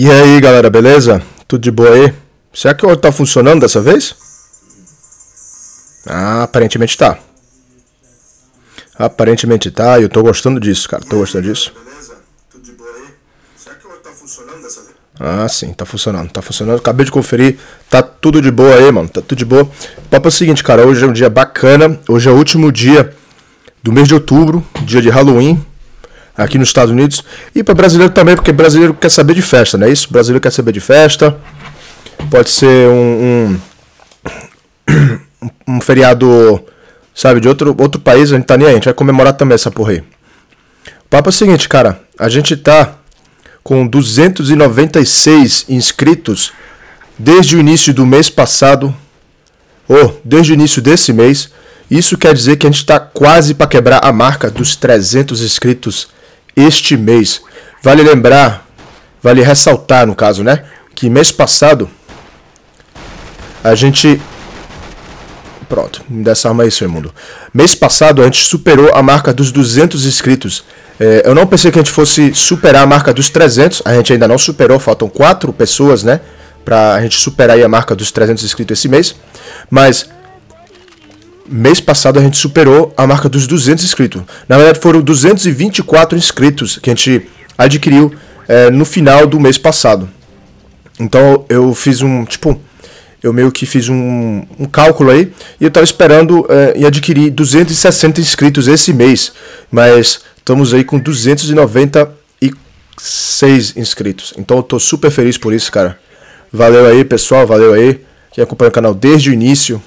E aí galera, beleza? Tudo de boa aí? Será que o áudio tá funcionando dessa vez? Ah, aparentemente tá. Aparentemente tá, e eu tô gostando disso, cara. Tô gostando disso. Ah, sim, tá funcionando, tá funcionando. Acabei de conferir, tá tudo de boa aí, mano. Tá tudo de boa. Papo é o seguinte, cara. Hoje é um dia bacana. Hoje é o último dia do mês de outubro, dia de Halloween, aqui nos Estados Unidos. E para brasileiro também, porque brasileiro quer saber de festa, não é isso? Brasileiro quer saber de festa. Pode ser um, um, um feriado, sabe, de outro, outro país, a gente tá nem aí, a gente vai comemorar também essa porra aí. O papo é o seguinte, cara. A gente tá com 296 inscritos desde o início do mês passado, ou desde o início desse mês. Isso quer dizer que a gente está quase para quebrar a marca dos 300 inscritos este mês. Vale lembrar, vale ressaltar no caso, né? Que mês passado a gente. Pronto, me dá essa arma aí, seu mundo. Mês passado a gente superou a marca dos 200 inscritos. É, eu não pensei que a gente fosse superar a marca dos 300, a gente ainda não superou, faltam 4 pessoas, né? Pra a gente superar a marca dos 300 inscritos esse mês. Mas mês passado a gente superou a marca dos 200 inscritos. Na verdade, foram 224 inscritos que a gente adquiriu é, no final do mês passado. Então eu fiz um, tipo, eu meio que fiz um, um cálculo aí e eu estava esperando é, em adquirir 260 inscritos esse mês, mas estamos aí com 296 inscritos. Então eu tô super feliz por isso, cara. Valeu aí, pessoal, valeu aí. Quem acompanha o canal desde o início,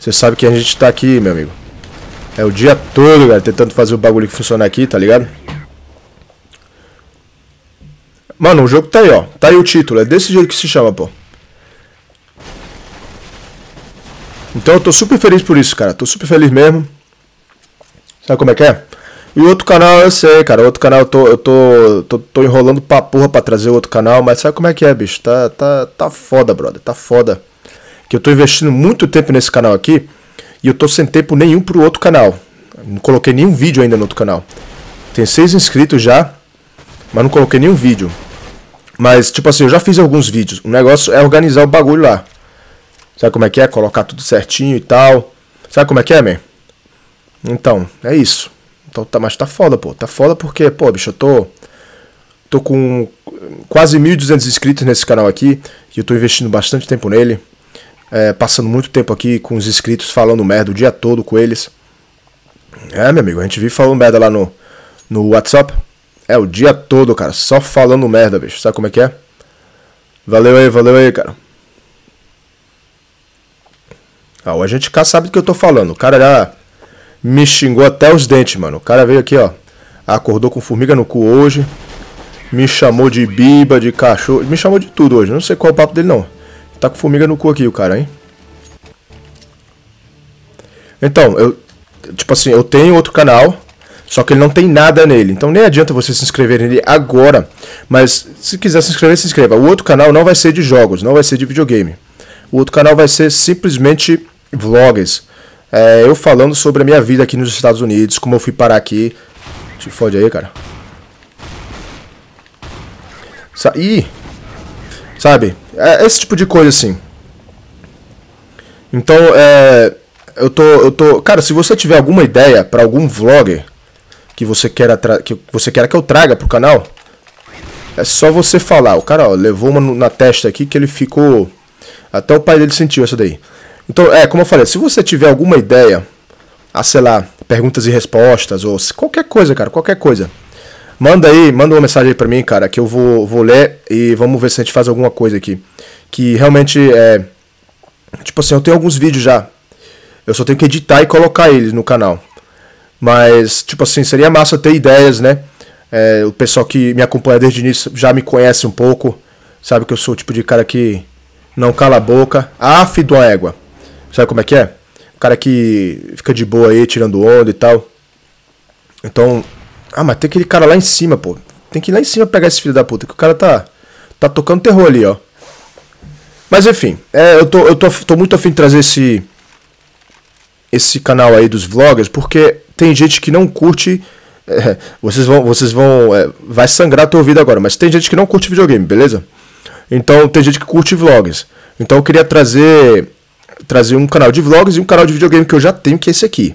você sabe que a gente tá aqui, meu amigo. É o dia todo, cara, tentando fazer o bagulho que funciona aqui, tá ligado? Mano, o jogo tá aí, ó. Tá aí o título. É desse jeito que se chama, pô. Então eu tô super feliz por isso, cara. Tô super feliz mesmo. Sabe como é que é? E o outro canal eu sei, cara. O outro canal eu tô, eu tô, tô, tô enrolando pra porra pra trazer o outro canal. Mas sabe como é que é, bicho? Tá, tá, tá foda, brother. Tá foda que eu tô investindo muito tempo nesse canal aqui e eu tô sem tempo nenhum pro outro canal. Não coloquei nenhum vídeo ainda no outro canal. Tem seis inscritos já, mas não coloquei nenhum vídeo. Mas, tipo assim, eu já fiz alguns vídeos. O negócio é organizar o bagulho lá. Sabe como é que é? Colocar tudo certinho e tal. Sabe como é que é, man? Então, é isso. Então, tá, mas tá foda, pô. Tá foda porque, pô, bicho, eu tô. Tô com quase 1.200 inscritos nesse canal aqui. E eu tô investindo bastante tempo nele é, passando muito tempo aqui com os inscritos falando merda o dia todo com eles. É, meu amigo, a gente vive falando merda lá no, no WhatsApp. É, o dia todo, cara, só falando merda, bicho. Sabe como é que é? Valeu aí, valeu aí, cara. Ah, o agente K sabe do que eu tô falando. O cara já me xingou até os dentes, mano. O cara veio aqui, ó. Acordou com formiga no cu hoje. Me chamou de biba, de cachorro. Me chamou de tudo hoje. Não sei qual é o papo dele, não. Tá com formiga no cu aqui o cara, hein? Então, eu. Tipo assim, eu tenho outro canal. Só que ele não tem nada nele. Então nem adianta você se inscrever nele agora. Mas se quiser se inscrever, se inscreva. O outro canal não vai ser de jogos, não vai ser de videogame. O outro canal vai ser simplesmente vlogs. É, eu falando sobre a minha vida aqui nos Estados Unidos, como eu fui parar aqui. Te fode aí, cara. Ih! Sabe? É esse tipo de coisa assim. Então, é. Eu tô, eu tô. Cara, se você tiver alguma ideia para algum vlogger que você queira que você quer que eu traga pro canal, é só você falar. O cara ó, levou uma na testa aqui que ele ficou. Até o pai dele sentiu essa daí. Então, é, como eu falei, se você tiver alguma ideia, a sei lá, perguntas e respostas, ou qualquer coisa, cara, qualquer coisa. Manda aí, manda uma mensagem aí pra mim, cara, que eu vou, vou ler e vamos ver se a gente faz alguma coisa aqui. Que realmente é. Tipo assim, eu tenho alguns vídeos já. Eu só tenho que editar e colocar eles no canal. Mas, tipo assim, seria massa ter ideias, né? É, o pessoal que me acompanha desde o início já me conhece um pouco. Sabe que eu sou o tipo de cara que não cala a boca. Af do égua. Sabe como é que é? O cara que fica de boa aí, tirando onda e tal. Então, ah, mas tem aquele cara lá em cima, pô. Tem que ir lá em cima pegar esse filho da puta, que o cara tá, tá tocando terror ali, ó. Mas enfim, é, eu, tô, eu tô, tô muito afim de trazer esse, esse canal aí dos vloggers, porque tem gente que não curte É, vocês vão. Vocês vão. É, vai sangrar tua vida agora. Mas tem gente que não curte videogame, beleza? Então tem gente que curte vlogs. Então eu queria trazer. Trazer um canal de vlogs e um canal de videogame que eu já tenho, que é esse aqui.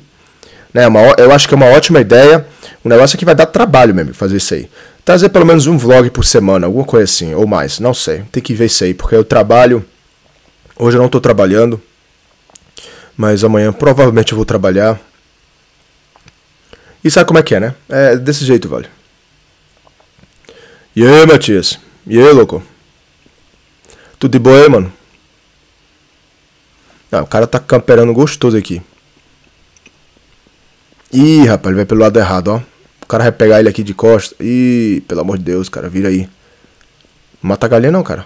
Né, uma, eu acho que é uma ótima ideia. O negócio é que vai dar trabalho mesmo fazer isso aí. Trazer pelo menos um vlog por semana, alguma coisa assim, ou mais, não sei. Tem que ver isso aí, porque eu trabalho. Hoje eu não estou trabalhando. Mas amanhã provavelmente eu vou trabalhar. E sabe como é que é, né? É desse jeito, velho. E aí, Matias? E aí, louco? Tudo de boa aí, mano? Ah, o cara tá camperando gostoso aqui. Ih, rapaz, ele vai pelo lado errado, ó. O cara vai pegar ele aqui de costa. Ih, pelo amor de Deus, cara, vira aí. Não mata a galinha não, cara.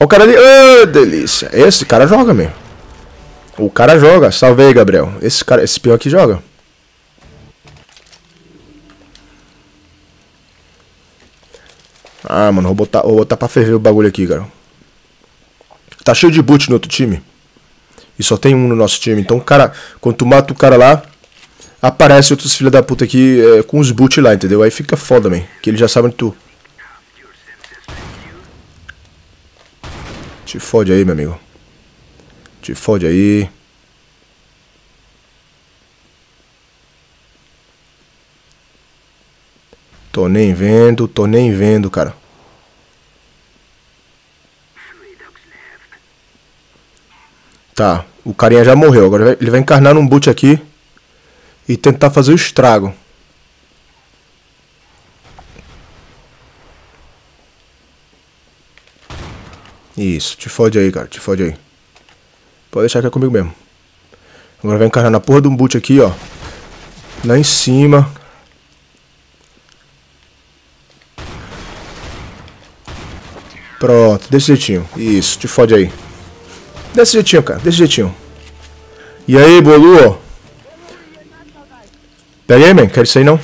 Ó o cara ali. Ô, oh, delícia. Esse cara joga mesmo. O cara joga. Salve aí, Gabriel. Esse cara, esse peão aqui joga. Ah, mano, vou botar, vou botar pra ferver o bagulho aqui, cara. Tá cheio de boot no outro time. E só tem um no nosso time. Então, cara, quando tu mata o cara lá, aparece outros filha da puta aqui é, com os boot lá, entendeu? Aí fica foda, man. Que eles já sabem tu. Te fode aí, meu amigo. Te fode aí. Tô nem vendo, tô nem vendo, cara. Tá, o carinha já morreu. Agora ele vai encarnar num boot aqui e tentar fazer o estrago. Isso, te fode aí, cara, te fode aí. Pode deixar que é comigo mesmo. Agora vai encarnar na porra de um boot aqui, ó. Lá em cima. Pronto, desse jeitinho. Isso, te fode aí. Desse jeitinho, cara, desse jeitinho. E aí, Bolu, Pega aí, man. Quero isso aí, não.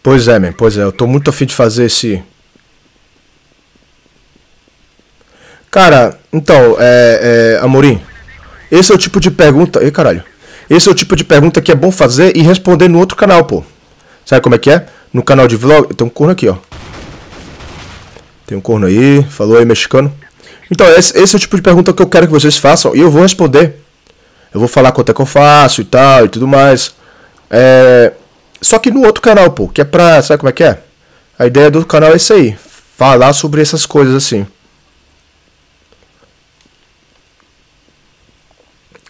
Pois é, man. Pois é. Eu tô muito afim de fazer esse... Cara, então, é, é, Amorim, esse é o tipo de pergunta... Ei, caralho. Esse é o tipo de pergunta que é bom fazer e responder no outro canal, pô. Sabe como é que é? No canal de vlog. Tem um corno aqui, ó. Tem um corno aí. Falou aí, mexicano. Então, esse, esse, é o tipo de pergunta que eu quero que vocês façam e eu vou responder. Eu vou falar quanto é que eu faço e tal e tudo mais. É... Só que no outro canal, pô, que é pra. Sabe como é que é? A ideia do canal é isso aí. Falar sobre essas coisas assim.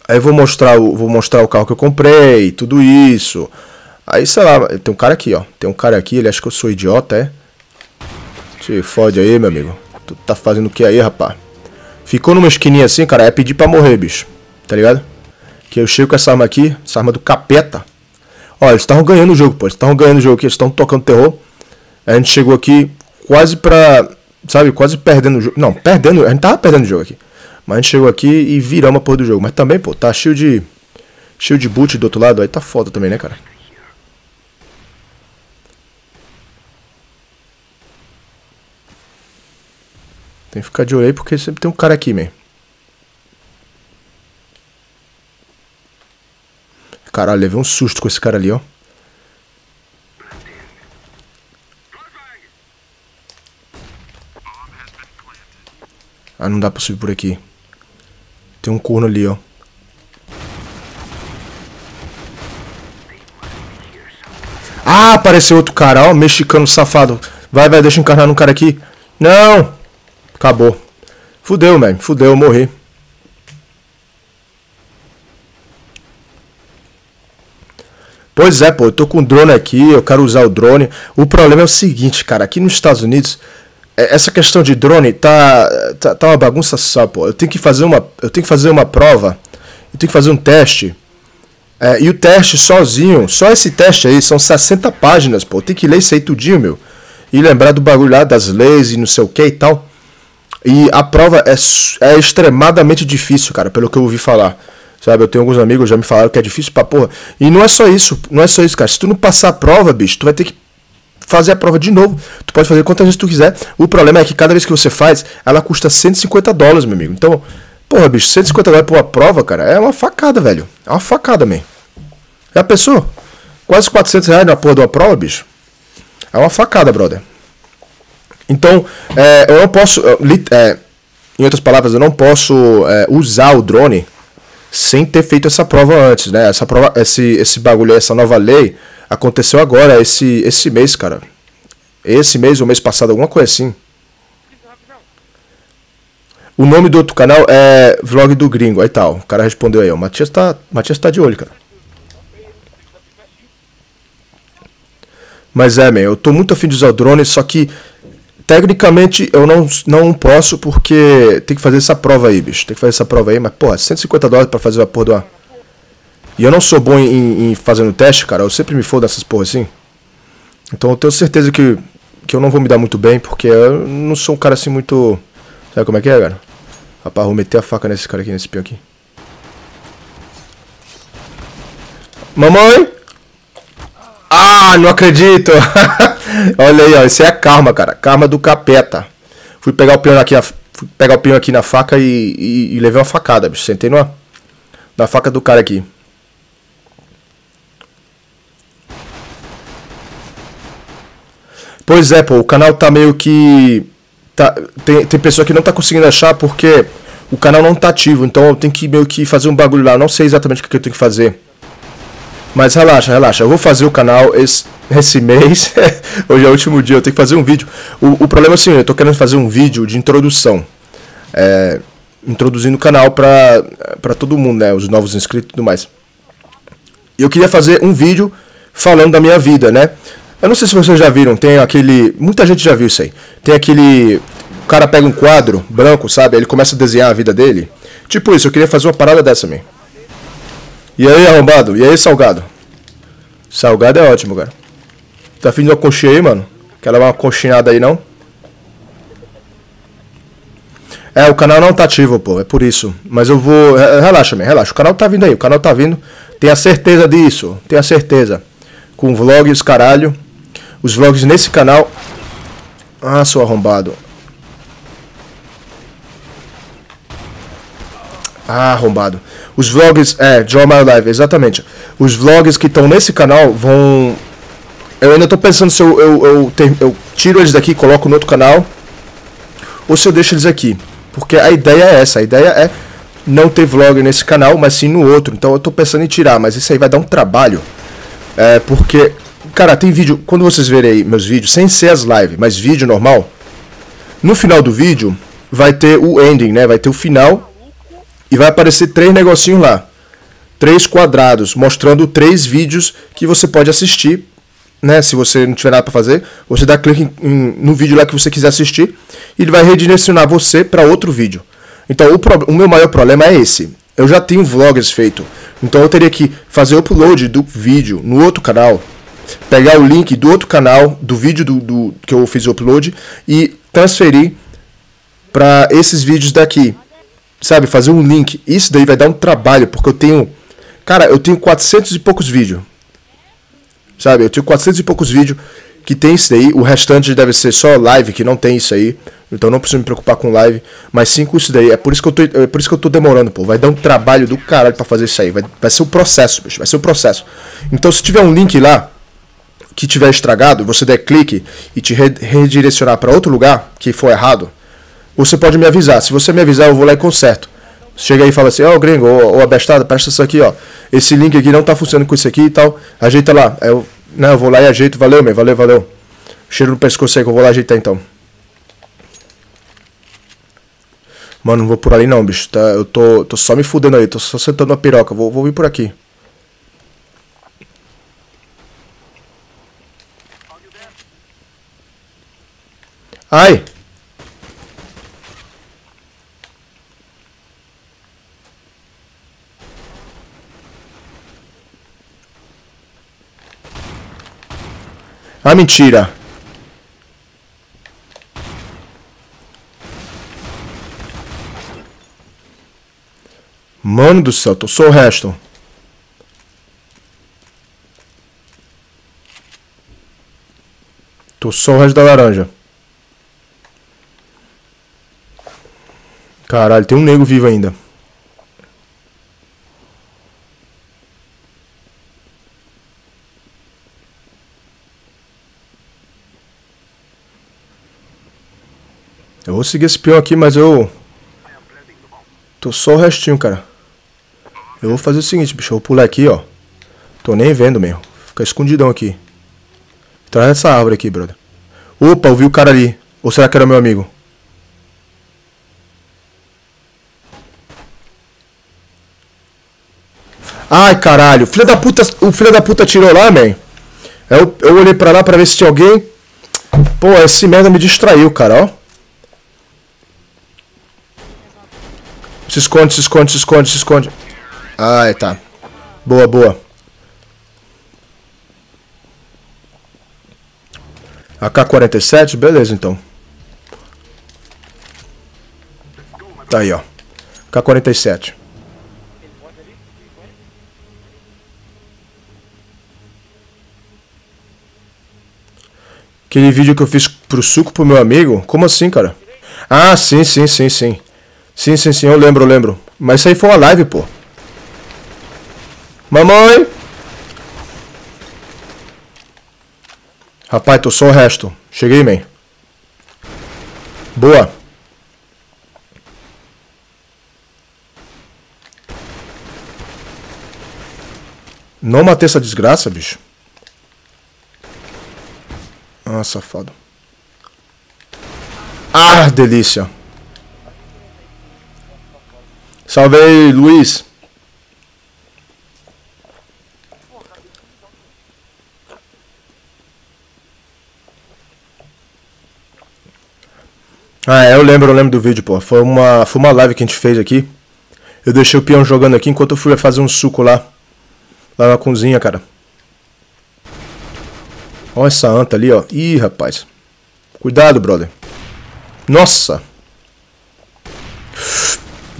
Aí eu vou mostrar o, vou mostrar o carro que eu comprei, tudo isso. Aí, sei lá, tem um cara aqui, ó. Tem um cara aqui, ele acha que eu sou idiota, é? Te fode aí, meu amigo. Tu tá fazendo o que aí, rapaz? Ficou numa esquininha assim, cara, é pedir pra morrer, bicho. Tá ligado? Que eu chego com essa arma aqui, essa arma do capeta. Ó, eles estavam ganhando o jogo, pô. Eles estavam ganhando o jogo aqui, eles estão tocando terror. A gente chegou aqui quase pra. Sabe, quase perdendo o jogo. Não, perdendo. A gente tava perdendo o jogo aqui. Mas a gente chegou aqui e viramos a porra do jogo. Mas também, pô, tá cheio de. Cheio de boot do outro lado. Aí tá foda também, né, cara? Tem que ficar de olho aí porque sempre tem um cara aqui, man. Caralho, levei um susto com esse cara ali, ó. Ah, não dá pra subir por aqui. Tem um corno ali, ó. Ah, apareceu outro cara, ó. Mexicano safado. Vai, vai, deixa eu encarnar no cara aqui. Não! Acabou. Fudeu, man. Fudeu, morri. Pois é, pô, eu tô com o drone aqui, eu quero usar o drone. O problema é o seguinte, cara, aqui nos Estados Unidos, é, essa questão de drone tá, tá, tá uma bagunça só, pô. Eu tenho que fazer uma, eu tenho que fazer uma prova, eu tenho que fazer um teste. É, e o teste sozinho, só esse teste aí, são 60 páginas, pô. Eu tenho que ler isso aí tudinho, meu. E lembrar do bagulho lá das leis e não sei o que e tal. E a prova é, é extremadamente difícil, cara, pelo que eu ouvi falar. Sabe, eu tenho alguns amigos já me falaram que é difícil pra porra. E não é só isso, não é só isso, cara. Se tu não passar a prova, bicho, tu vai ter que fazer a prova de novo. Tu pode fazer quantas vezes tu quiser. O problema é que cada vez que você faz, ela custa 150 dólares, meu amigo. Então, Porra, bicho, 150 dólares por uma prova, cara, é uma facada, velho. É uma facada, man. Já pensou? Quase 400 reais na porra de uma prova, bicho. É uma facada, brother. Então, é, eu não posso. É, em outras palavras, eu não posso é, usar o drone sem ter feito essa prova antes, né? Essa prova, esse, esse bagulho, essa nova lei aconteceu agora, esse, esse mês, cara. Esse mês ou mês passado, alguma coisa assim. O nome do outro canal é Vlog do Gringo. Aí tal. Tá, o cara respondeu aí, ó. Matias tá, Matias tá de olho, cara. Mas é, man, eu tô muito afim de usar o drone, só que tecnicamente eu não, não posso porque tem que fazer essa prova aí, bicho. Tem que fazer essa prova aí, mas, porra, 150 dólares pra fazer a porra do. E eu não sou bom em, em fazendo teste, cara. Eu sempre me fodo dessas porra assim. Então eu tenho certeza que, que eu não vou me dar muito bem, porque eu não sou um cara assim muito. Sabe como é que é, cara? Rapaz, vou meter a faca nesse cara aqui, nesse pião aqui. Mamãe! Ah, não acredito! Olha aí, ó. Isso é a karma, cara. Karma do capeta. Fui pegar o pião aqui, fui pegar o pião aqui na faca e, e, e levei uma facada, bicho. Sentei numa, na faca do cara aqui. Pois é, pô, o canal tá meio que tá, tem, tem pessoa que não tá conseguindo achar porque o canal não tá ativo. Então eu tenho que meio que fazer um bagulho lá. Não sei exatamente o que eu tenho que fazer. Mas relaxa, relaxa. Eu vou fazer o canal esse, esse mês. Hoje é o último dia, eu tenho que fazer um vídeo. O, o problema é assim, eu tô querendo fazer um vídeo de introdução. É, introduzindo o canal pra, pra todo mundo, né? Os novos inscritos e tudo mais. E eu queria fazer um vídeo falando da minha vida, né? Eu não sei se vocês já viram, tem aquele. Muita gente já viu isso aí. Tem aquele. O cara pega um quadro branco, sabe? Ele começa a desenhar a vida dele. Tipo isso, eu queria fazer uma parada dessa também. E aí, arrombado? E aí, salgado? Salgado é ótimo, cara. Tá afim de uma coxinha aí, mano? Quer levar uma coxinhada aí, não? É, o canal não tá ativo, pô. É por isso. Mas eu vou. Relaxa, man, relaxa. O canal tá vindo aí. O canal tá vindo. Tenha certeza disso. Tenha certeza. Com vlogs, caralho os vlogs nesse canal. Ah, sou arrombado. Ah, arrombado. Os vlogs, é, Draw My Life, exatamente. Os vlogs que estão nesse canal vão. Eu ainda tô pensando se eu, eu, eu, ter, eu tiro eles daqui coloco no outro canal. Ou se eu deixo eles aqui. Porque a ideia é essa. A ideia é não ter vlog nesse canal, mas sim no outro. Então eu tô pensando em tirar, mas isso aí vai dar um trabalho. É, porque Cara, tem vídeo. Quando vocês verem aí meus vídeos, sem ser as lives, mas vídeo normal, no final do vídeo vai ter o ending, né? Vai ter o final e vai aparecer três negocinhos lá. Três quadrados, mostrando três vídeos que você pode assistir, né? Se você não tiver nada para fazer, você dá clique no vídeo lá que você quiser assistir e ele vai redirecionar você para outro vídeo. Então, o, o meu maior problema é esse. Eu já tenho vlogs feito. Então eu teria que fazer o upload do vídeo no outro canal pegar o link do outro canal, do vídeo do, do que eu fiz o upload e transferir para esses vídeos daqui. Sabe, fazer um link. Isso daí vai dar um trabalho, porque eu tenho. Cara, eu tenho 400 e poucos vídeos. Sabe, eu tenho 400 e poucos vídeos que tem isso daí. O restante deve ser só live, que não tem isso aí. Então não preciso me preocupar com live. Mas sim com isso daí. É por isso que eu tô, é por isso que eu tô demorando, pô. Vai dar um trabalho do caralho pra fazer isso aí. Vai, vai ser um processo, bicho. Vai ser um processo. Então se tiver um link lá que tiver estragado, você der clique e te redirecionar para outro lugar que for errado, você pode me avisar. Se você me avisar, eu vou lá e conserto. Chega aí e fala assim, ó, oh, gringo, ô, oh, abestado, presta isso aqui, ó. Esse link aqui não tá funcionando com isso aqui e tal. Ajeita lá. Eu, né, eu vou lá e ajeito. Valeu, meu, valeu, valeu. Cheiro no pescoço aí que eu vou lá ajeitar então. Mano, não vou por ali não, bicho. Tá, eu tô, tô só me fudendo aí, tô só sentando a piroca. Vou, vou vir por aqui. Ai! Ah, mentira! Mano do céu, tô só o resto. Tô só o resto da laranja. Caralho, tem um nego vivo ainda. Eu vou seguir esse peão aqui, mas eu... Tô só o restinho, cara. Eu vou fazer o seguinte, bicho. Eu vou pular aqui, ó. Tô nem vendo, meu. Fica escondidão aqui. Traz essa árvore aqui, brother. Opa, eu vi o cara ali. Ou será que era meu amigo? Ai, caralho. Filho da puta, o filho da puta tirou lá, man. Eu, eu olhei pra lá pra ver se tinha alguém. Pô, esse merda me distraiu, cara, ó. Se esconde, se esconde, se esconde, se esconde. Ai, tá. Boa, boa. AK-47, beleza então. Tá aí, ó. AK-47. Aquele vídeo que eu fiz pro suco pro meu amigo? Como assim, cara? Ah, sim, sim, sim, sim. Sim, sim, sim, eu lembro, eu lembro. Mas isso aí foi uma live, pô. Mamãe! Rapaz, tô só o resto. Cheguei, man. Boa. Não matei essa desgraça, bicho. Ah, safado. Ah, delícia. Salve aí, Luiz. Ah, é, eu lembro, eu lembro do vídeo, pô. Foi uma, foi uma live que a gente fez aqui. Eu deixei o peão jogando aqui enquanto eu fui fazer um suco lá. Lá na cozinha, cara. Olha essa anta ali, ó. Ih, rapaz. Cuidado, brother. Nossa.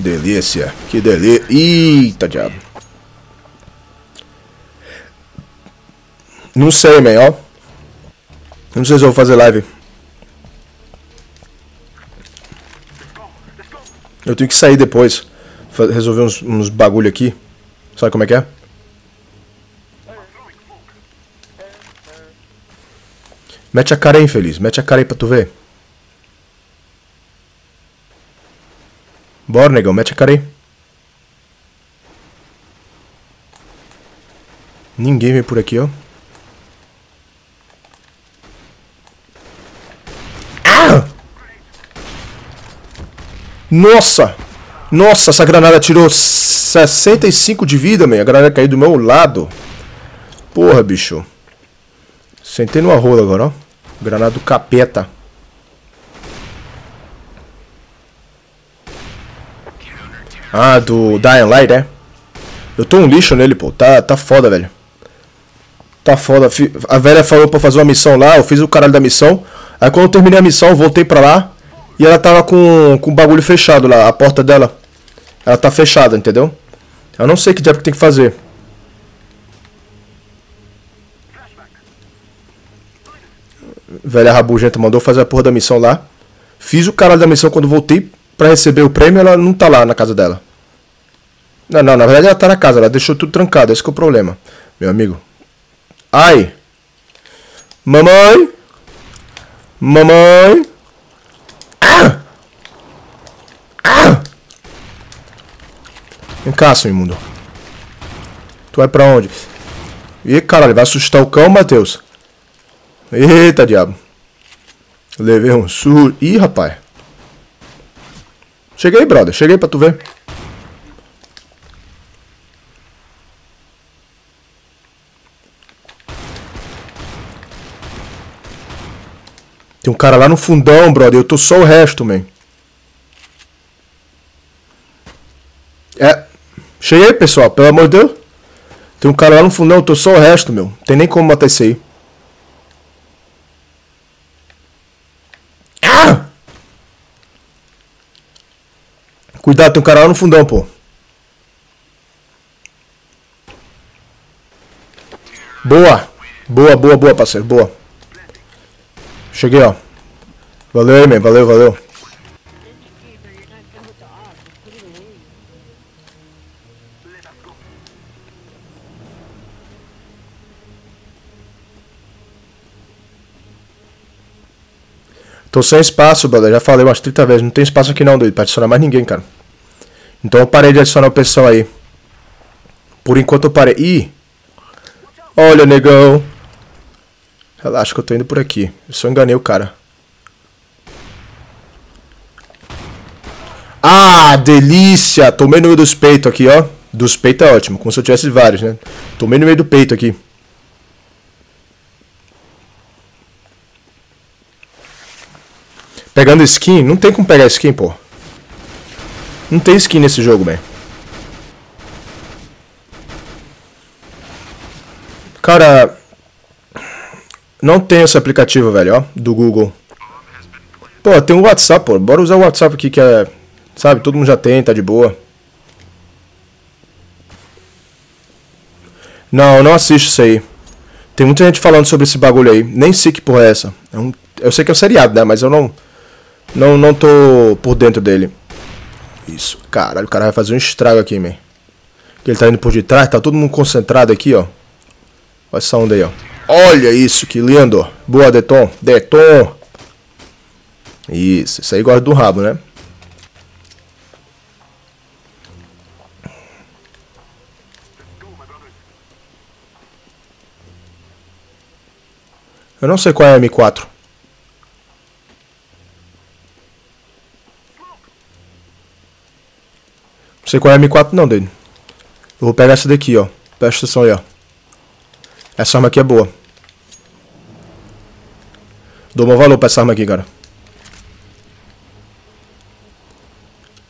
Delícia. Que delícia. Eita, diabo. Não sei, man, ó. Não sei se eu vou fazer live. Eu tenho que sair depois. Resolver uns, uns bagulho aqui. Sabe como é que é? Mete a cara aí, infeliz. Mete a cara aí pra tu ver. Bora, negão. Mete a cara aí. Ninguém vem por aqui, ó. Ah! Nossa! Nossa, essa granada tirou 65 de vida, man. A granada caiu do meu lado. Porra, bicho. Sentei no arroz agora, ó. Granada do capeta. Ah, do Dying Light, é? Eu tô um lixo nele, pô. Tá, tá foda, velho. Tá foda. A velha falou pra fazer uma missão lá, eu fiz o caralho da missão. Aí quando eu terminei a missão, voltei pra lá. E ela tava com, com o bagulho fechado lá, a porta dela. Ela tá fechada, entendeu? Eu não sei que diabo que tem que fazer. velha rabugenta mandou fazer a porra da missão lá. Fiz o caralho da missão quando voltei para receber o prêmio, ela não tá lá na casa dela. Não, não, na verdade ela tá na casa, ela deixou tudo trancado, esse é o problema, meu amigo. Ai! Mamãe! Mamãe! Ah! Ah! Vem cá, seu imundo. Tu vai pra onde? Ih, caralho, vai assustar o cão, Matheus. Eita, diabo. Levei um surro. Ih, rapaz. Cheguei, brother. Cheguei pra tu ver. Tem um cara lá no fundão, brother. Eu tô só o resto, man. É. Cheguei, pessoal. Pelo amor de Deus. Tem um cara lá no fundão. Eu tô só o resto, meu. Tem nem como matar esse aí. Cuidado, tem um cara lá no fundão, pô. Boa. Boa, boa, boa, parceiro. Boa. Cheguei, ó. Valeu aí, man. Valeu, valeu. Tô sem espaço, brother. Já falei umas 30 vezes. Não tem espaço aqui não, doido. Pra adicionar mais ninguém, cara. Então eu parei de adicionar o pessoal aí. Por enquanto eu parei. Ih! Olha, negão. Relaxa que eu tô indo por aqui. Eu só enganei o cara. Ah, delícia! Tomei no meio dos peitos aqui, ó. Dos peitos é ótimo. Como se eu tivesse vários, né? Tomei no meio do peito aqui. Pegando skin? Não tem como pegar skin, pô. Não tem skin nesse jogo, man. Cara, não tem esse aplicativo, velho, ó, do Google. Pô, tem o WhatsApp, pô. Bora usar o WhatsApp aqui que é, sabe, todo mundo já tem, tá de boa. Não, não assisto isso aí. Tem muita gente falando sobre esse bagulho aí. Nem sei que porra é essa. É um, eu sei que é um seriado, né? Mas eu não. Não, não tô por dentro dele. Isso. Caralho, o cara vai fazer um estrago aqui, man. Ele tá indo por detrás, tá todo mundo concentrado aqui, ó. Olha essa onda aí, ó. Olha isso, que lindo. Boa, Deton. Deton. Isso, isso aí gosta do rabo, né? Eu não sei qual é a M4. Sei qual é a M4 não, dele. Eu vou pegar essa daqui, ó. Presta atenção aí, ó. Essa arma aqui é boa. Dou meu valor pra essa arma aqui, cara.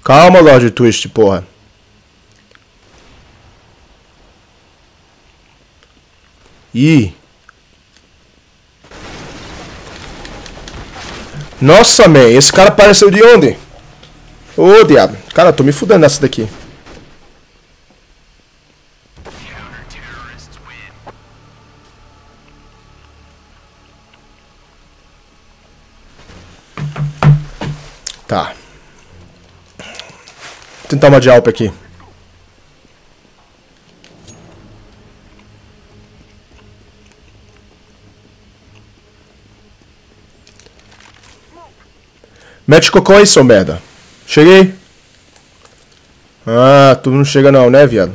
Calma, Lord Twist, porra. Ih. Nossa, man. Esse cara apareceu de onde? Ô, diabo. Cara, tô me fudendo nessa daqui. Tá. Vou tentar uma de Alp aqui. Mete cocô aí, seu merda. Cheguei. Ah, tu não chega não, né, viado?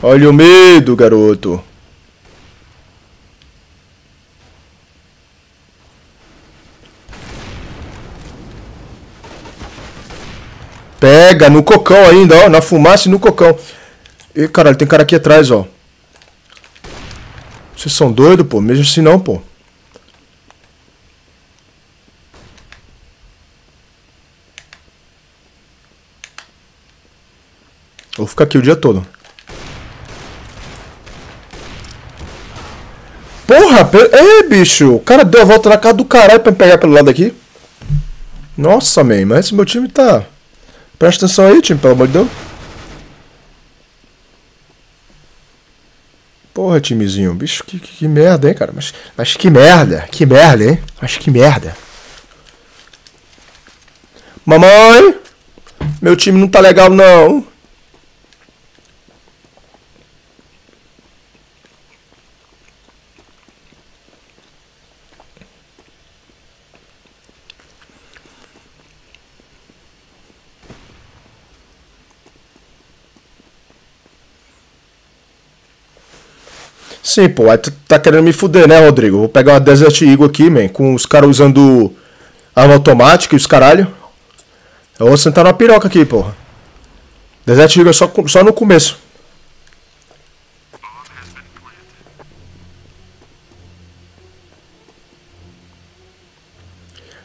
Olha o medo, garoto. Pega no cocão ainda, ó. Na fumaça e no cocão. Ih, caralho, tem cara aqui atrás, ó. Vocês são doidos, pô? Mesmo assim não, pô. Vou ficar aqui o dia todo. Porra. Ei, bicho. O cara deu a volta na casa do caralho pra me pegar pelo lado aqui. Nossa, man. Mas esse meu time tá... Presta atenção aí, time, pelo amor de Deus. Porra, timezinho. Bicho, que, que, que, merda, hein, cara. Mas, mas que merda. Que merda, hein. Mas que merda. Mamãe! Meu time não tá legal, não. Sim, pô, aí tu tá querendo me fuder, né, Rodrigo? Vou pegar uma Desert Eagle aqui, man, com os caras usando arma automática e os caralho. Eu vou sentar na piroca aqui, porra. Desert Eagle é só, só no começo.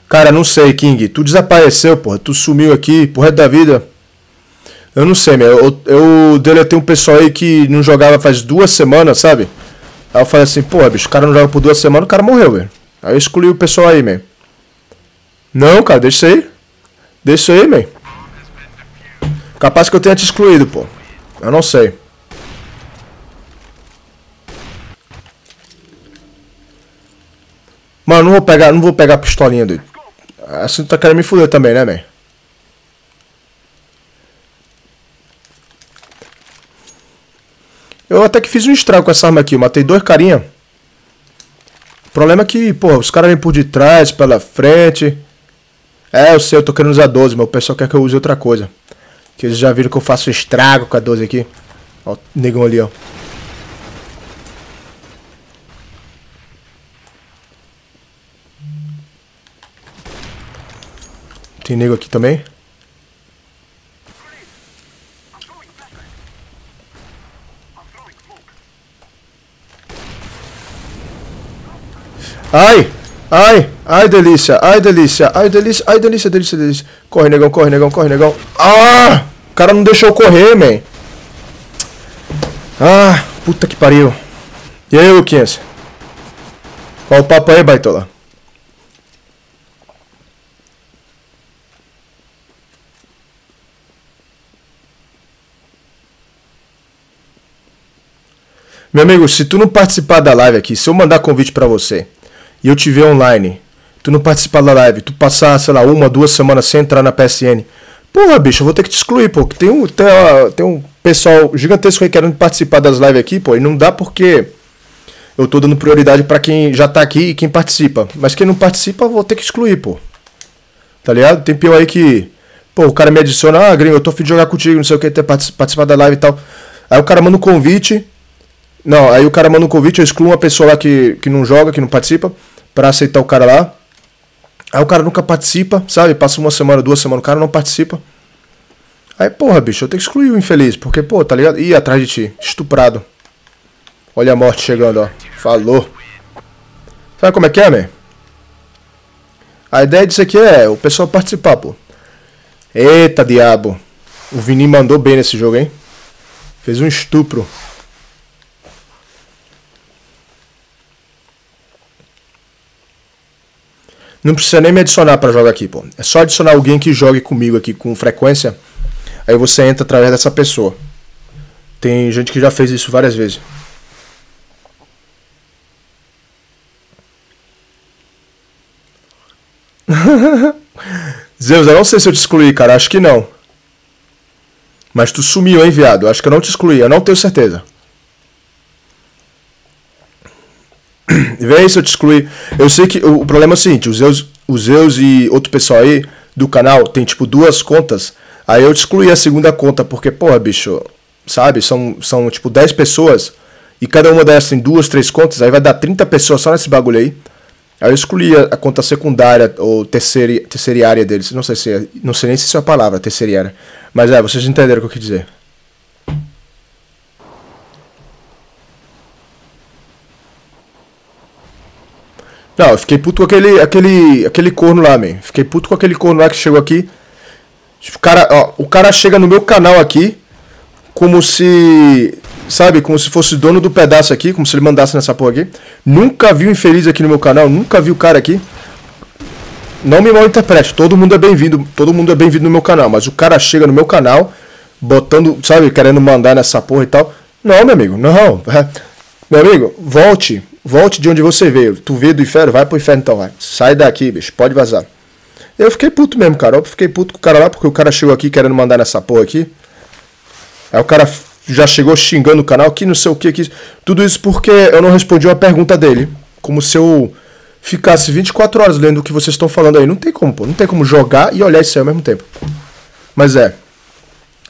Cara, não sei, King. Tu desapareceu, porra. Tu sumiu aqui resto da vida. Eu não sei, meu. Eu, eu deletei um pessoal aí que não jogava faz duas semanas, sabe? Aí eu falei assim, pô, bicho, o cara não joga por duas semanas, o cara morreu, velho. Aí eu excluí o pessoal aí, man. Não, cara, deixa isso aí. Deixa isso aí, man. Capaz que eu tenha te excluído, pô. Eu não sei. Mano, não vou pegar, não vou pegar a pistolinha, doido. Assim tu tá querendo me fuder também, né, man? Eu até que fiz um estrago com essa arma aqui. Eu matei dois carinha. O problema é que, pô, os caras vêm por detrás, pela frente. É, eu sei, eu tô querendo usar 12, mas o pessoal quer que eu use outra coisa. Que eles já viram que eu faço estrago com a 12 aqui. Ó, o negão ali, ó. Tem nego aqui também. Ai! Ai! Ai, delícia! Ai, delícia! Ai, delícia! Ai, delícia, delícia, delícia! Corre, negão, corre, negão, corre, negão! Ah! O cara não deixou correr, man! Ah! Puta que pariu! E aí, Luquinhas? Qual o papo aí, baitola? Meu amigo, se tu não participar da live aqui, se eu mandar convite pra você e eu te ver online, tu não participar da live, tu passar, sei lá, uma, duas semanas sem entrar na PSN, porra, bicho, eu vou ter que te excluir, pô. Tem um, tem, tem um pessoal gigantesco aí querendo participar das lives aqui, pô, e não dá porque eu tô dando prioridade para quem já tá aqui e quem participa. Mas quem não participa, eu vou ter que excluir, pô. Tá ligado? Tem pior aí que, pô, o cara me adiciona, ah, gringo, eu tô afim de jogar contigo, não sei o que, ter participar da live e tal. Aí o cara manda um convite não, aí o cara manda um convite, eu excluo uma pessoa lá que, que não joga, que não participa, para aceitar o cara lá. Aí o cara nunca participa, sabe? Passa uma semana, duas semanas, o cara não participa. Aí, porra, bicho, eu tenho que excluir o infeliz, porque, pô, tá ligado? Ih, atrás de ti, estuprado. Olha a morte chegando, ó. Falou. Sabe como é que é, man? A ideia disso aqui é o pessoal participar, pô. Eita, diabo. O Vini mandou bem nesse jogo, hein? Fez um estupro. Não precisa nem me adicionar para jogar aqui, pô. É só adicionar alguém que jogue comigo aqui com frequência. Aí você entra através dessa pessoa. Tem gente que já fez isso várias vezes. Zeus, eu não sei se eu te excluí, cara. Acho que não. Mas tu sumiu, hein, viado? Acho que eu não te excluí. Eu não tenho certeza. Vê se eu te excluir. Eu sei que o, problema é o seguinte: os Zeus, os Zeus e outro pessoal aí do canal tem tipo duas contas. Aí eu te excluí a segunda conta, porque, porra, bicho, sabe? São, são tipo 10 pessoas e cada uma dessas tem duas, três contas. Aí vai dar 30 pessoas só nesse bagulho aí. Aí eu excluí a, a conta secundária ou terceiri, terceiriária deles. Não sei se é, não sei nem se isso é a palavra, terceiriária. Mas é, vocês entenderam o que eu quis dizer. Não, eu fiquei puto com aquele, aquele, aquele corno lá, man. Fiquei puto com aquele corno lá que chegou aqui. O cara, ó, o cara chega no meu canal aqui como se, sabe, como se fosse dono do pedaço aqui, como se ele mandasse nessa porra aqui. Nunca vi um infeliz aqui no meu canal, nunca vi o cara aqui. Não me mal interprete, todo mundo é bem-vindo, todo mundo é bem-vindo no meu canal, mas o cara chega no meu canal botando, sabe, querendo mandar nessa porra e tal. Não, meu amigo, não. Meu amigo, volte, Volte de onde você veio. Tu veio do inferno, vai pro inferno então, vai. Sai daqui, bicho, pode vazar. Eu fiquei puto mesmo, cara. Eu fiquei puto com o cara lá porque o cara chegou aqui querendo mandar nessa porra aqui. Aí o cara já chegou xingando o canal, que não sei o que, que. Tudo isso porque eu não respondi uma pergunta dele. Como se eu ficasse 24 horas lendo o que vocês estão falando aí. Não tem como, pô. Não tem como jogar e olhar isso aí ao mesmo tempo. Mas é.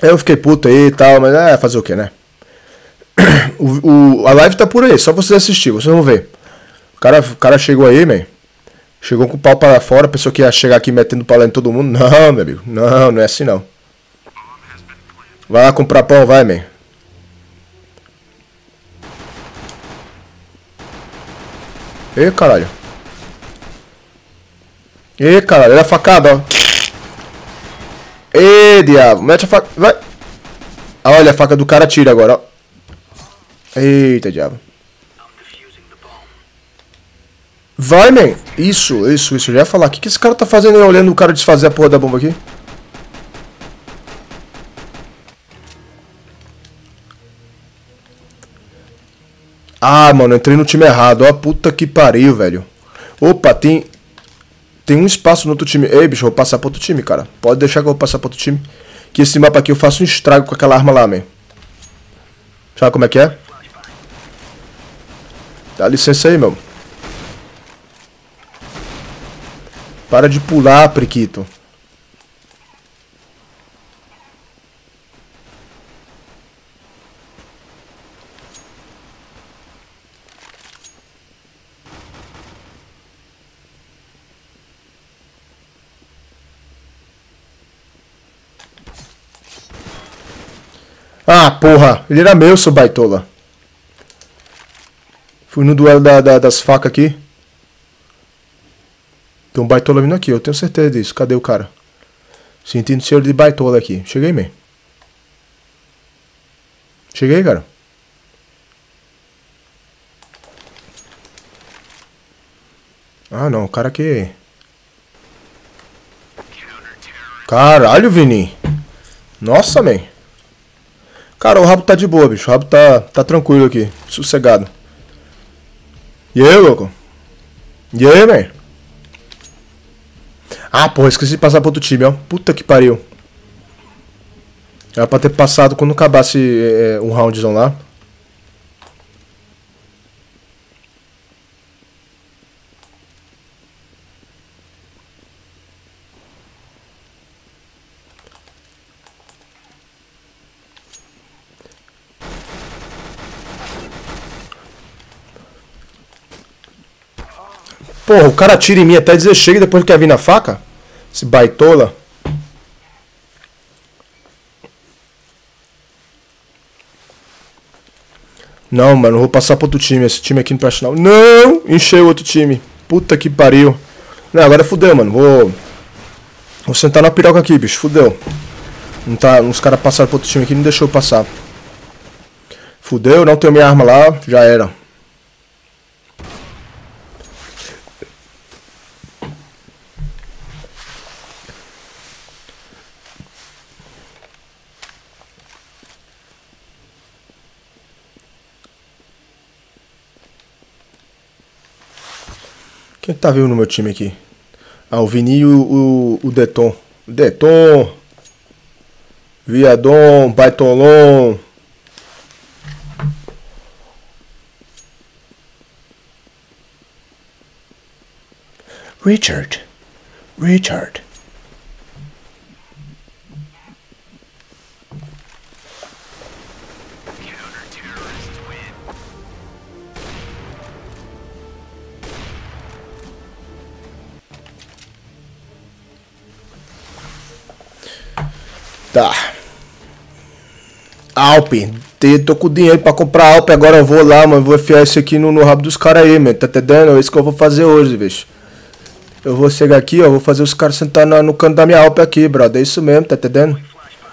Eu fiquei puto aí e tal, mas é, fazer o que, né? O, o, a live tá por aí, só vocês assistir, vocês vão ver. O cara, o cara chegou aí, man. Chegou com o pau para fora, pensou que ia chegar aqui metendo pau em todo mundo. Não, meu amigo. Não, não é assim não. Vai lá comprar pão, vai, man. Ê, caralho. Ê, caralho, olha a facada, ó. Ê, diabo. Mete a faca. Vai. Olha, a faca do cara tira agora, ó. Eita, diabo. Vai, man. Isso, isso, isso. Eu já ia falar. O que, que esse cara tá fazendo aí olhando o cara desfazer a porra da bomba aqui? Ah, mano, entrei no time errado. Ó, puta que pariu, velho. Opa, tem... Tem um espaço no outro time. Ei, bicho, eu vou passar pro outro time, cara. Pode deixar que eu vou passar pro outro time. Que esse mapa aqui eu faço um estrago com aquela arma lá, man. Sabe como é que é? Dá licença aí, meu. Para de pular, Priquito. Ah, porra. Ele era meu, seu baitola. Fui no duelo da, da, das facas aqui. Tem um baitola vindo aqui, eu tenho certeza disso. Cadê o cara? Sentindo cheiro de baitola aqui. Cheguei, man. Cheguei, cara. Ah, não. O cara aqui... Caralho, Vini. Nossa, man. Cara, o rabo tá de boa, bicho. O rabo tá, tá tranquilo aqui. Sossegado. E aí, louco? E aí, man? Ah, porra, esqueci de passar pro outro time, ó. Puta que pariu. Era pra ter passado quando acabasse é, um roundzão lá. Porra, o cara tira em mim até dizer chega e depois quer vir na faca? Esse baitola. Não, mano, vou passar pro outro time. Esse time aqui não presta não. Não! Encheu outro time. Puta que pariu. Não, agora fudeu, mano. Vou. Vou sentar na piroca aqui, bicho. Fudeu. Não tá... Uns caras passaram pro outro time aqui e não deixou eu passar. Fudeu, não tenho minha arma lá. Já era. Quem tá vindo no meu time aqui? Ah, o Vini e o, o, o Deton. Deton. Viadon, Baitolon. Richard. Richard. Tá. Alpe. Tô com dinheiro pra comprar Alpe. Agora eu vou lá, mano. Vou enfiar isso aqui no, no rabo dos caras aí, mano. Tá entendendo? É isso que eu vou fazer hoje, bicho. Eu vou chegar aqui, ó. Vou fazer os caras sentar no, no canto da minha Alpe aqui, brother. É isso mesmo, tá entendendo?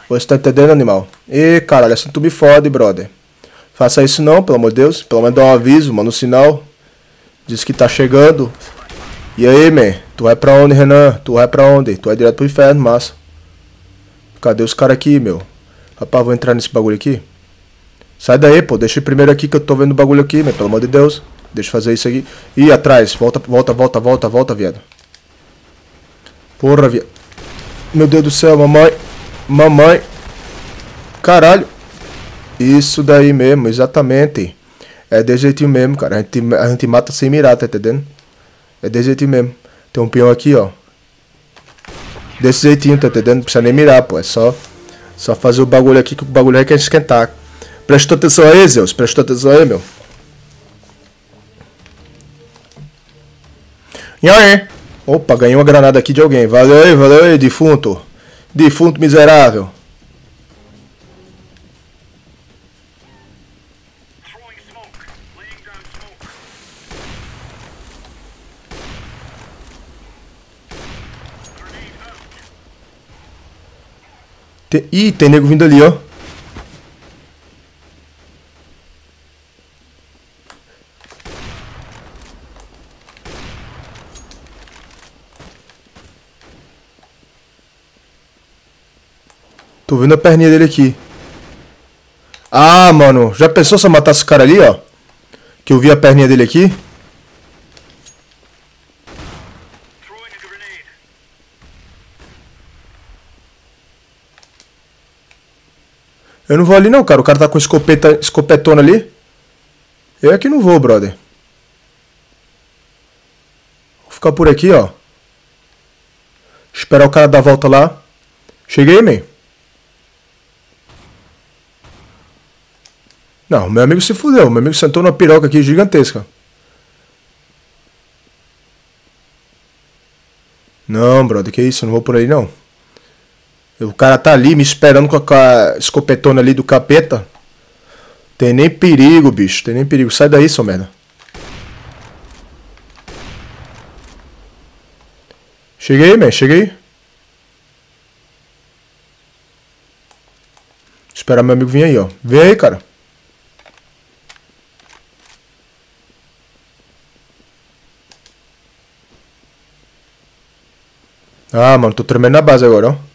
Você tá entendendo, animal? Ê, caralho, assim tu me fode, brother. Faça isso não, pelo amor de Deus. Pelo menos dá um aviso, mano, um sinal. Diz que tá chegando. E aí, man? Tu vai pra onde, Renan? Tu vai pra onde? Tu vai direto pro inferno, massa. Cadê os caras aqui, meu? Rapaz, vou entrar nesse bagulho aqui. Sai daí, pô. Deixa primeiro aqui que eu tô vendo o bagulho aqui, meu. Pelo amor de Deus. Deixa eu fazer isso aqui. Ih, atrás. Volta, volta, volta, volta, volta, viado. Porra, viado. Meu Deus do céu, mamãe. Mamãe. Caralho. Isso daí mesmo, exatamente. É desse jeitinho mesmo, cara. A gente, a gente mata sem mirar, tá entendendo? É desse jeitinho mesmo. Tem um peão aqui, ó. Desse jeitinho, tá entendendo? Não precisa nem mirar, pô. É só, só fazer o bagulho aqui que o bagulho aí quer esquentar. Prestou atenção aí, Zeus? Prestou atenção aí, meu? E aí? Opa, ganhei uma granada aqui de alguém. Valeu aí, valeu aí, defunto. Defunto miserável. Tem... Ih, tem nego vindo ali, ó. Tô vendo a perninha dele aqui. Ah, mano. Já pensou se eu matasse esse cara ali, ó? Que eu vi a perninha dele aqui? Eu não vou ali não, cara. O cara tá com escopeta, escopetona ali. Eu aqui não vou, brother. Ficar por aqui, ó. Esperar o cara dar a volta lá. Cheguei, man. Não, meu amigo se fudeu. Meu amigo sentou numa piroca aqui gigantesca. Não, brother, que isso? Não vou por aí, não. O cara tá ali me esperando com a escopetona ali do capeta. Tem nem perigo, bicho. Tem nem perigo. Sai daí, seu merda. Cheguei, man. Cheguei. Esperar meu amigo vir aí, ó. Vem aí, cara. Ah, mano, tô tremendo na base agora, ó.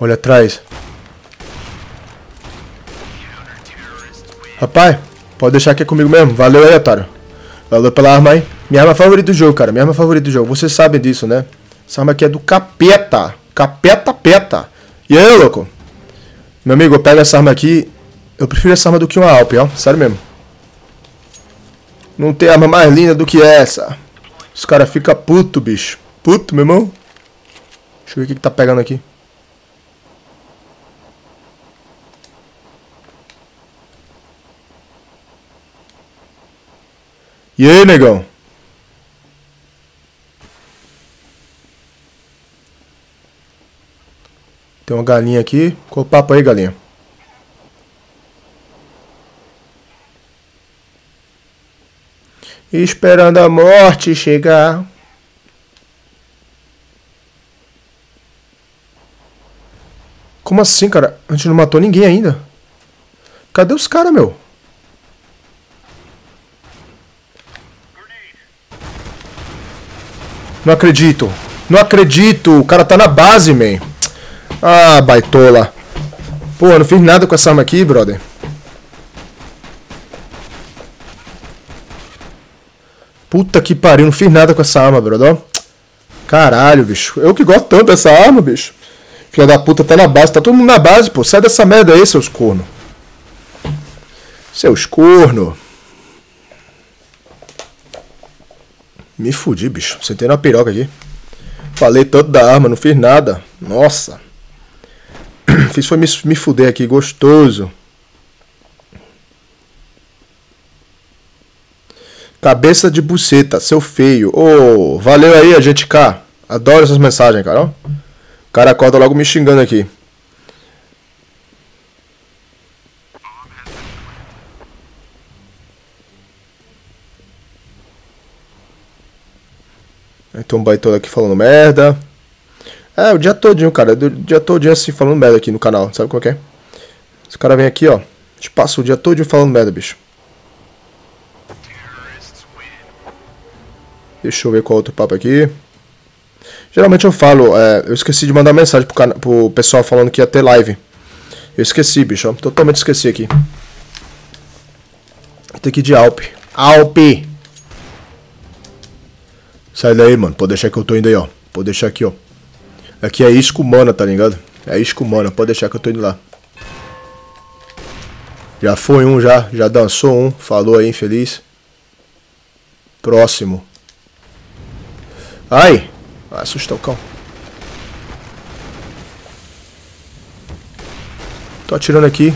Olha atrás. Rapaz, pode deixar aqui comigo mesmo. Valeu aí, otário. Valeu pela arma aí. Minha arma favorita do jogo, cara. Minha arma favorita do jogo. Vocês sabem disso, né? Essa arma aqui é do capeta. Capeta, peta. E aí, louco? Meu amigo, eu pego essa arma aqui. Eu prefiro essa arma do que uma Alp, ó. Sério mesmo. Não tem arma mais linda do que essa. Os caras ficam puto, bicho. Puto, meu irmão. Deixa eu ver o que, que tá pegando aqui. E aí, negão? Tem uma galinha aqui. Qual o papo aí, galinha? esperando a morte chegar. Como assim, cara? A gente não matou ninguém ainda. Cadê os caras, meu? Não acredito. Não acredito. O cara tá na base, man. Ah, baitola. Pô, eu não fiz nada com essa arma aqui, brother. Puta que pariu, não fiz nada com essa arma, brother. Caralho, bicho. Eu que gosto tanto dessa arma, bicho. Filha da puta tá na base. Tá todo mundo na base, pô. Sai dessa merda aí, seus corno. Seus corno. Me fudi, bicho. Sentei na piroca aqui. Falei tanto da arma, não fiz nada. Nossa. Fiz foi me, me fuder aqui, gostoso. Cabeça de buceta, seu feio. Ô, oh, valeu aí, a gente cá. Adoro essas mensagens, cara. O cara acorda logo me xingando aqui. Tem um baitola aqui falando merda. É, o dia todinho, cara. O dia todinho assim falando merda aqui no canal. Sabe qual é? Esse cara vem aqui, ó. Gente passa o dia todinho falando merda, bicho. Deixa eu ver qual outro papo aqui. Geralmente eu falo, é, eu esqueci de mandar mensagem pro, pro pessoal falando que ia ter live. Eu esqueci, bicho. Totalmente esqueci aqui. Tem que ir de Alp. Alp! Sai daí, mano. Pode deixar que eu tô indo aí, ó. Pode deixar aqui, ó. Aqui é isco mana, tá ligado? É isco mana. Pode deixar que eu tô indo lá. Já foi um, já. Já dançou um. Falou aí, infeliz. Próximo. Ai! Vai assustar o cão. Tô atirando aqui.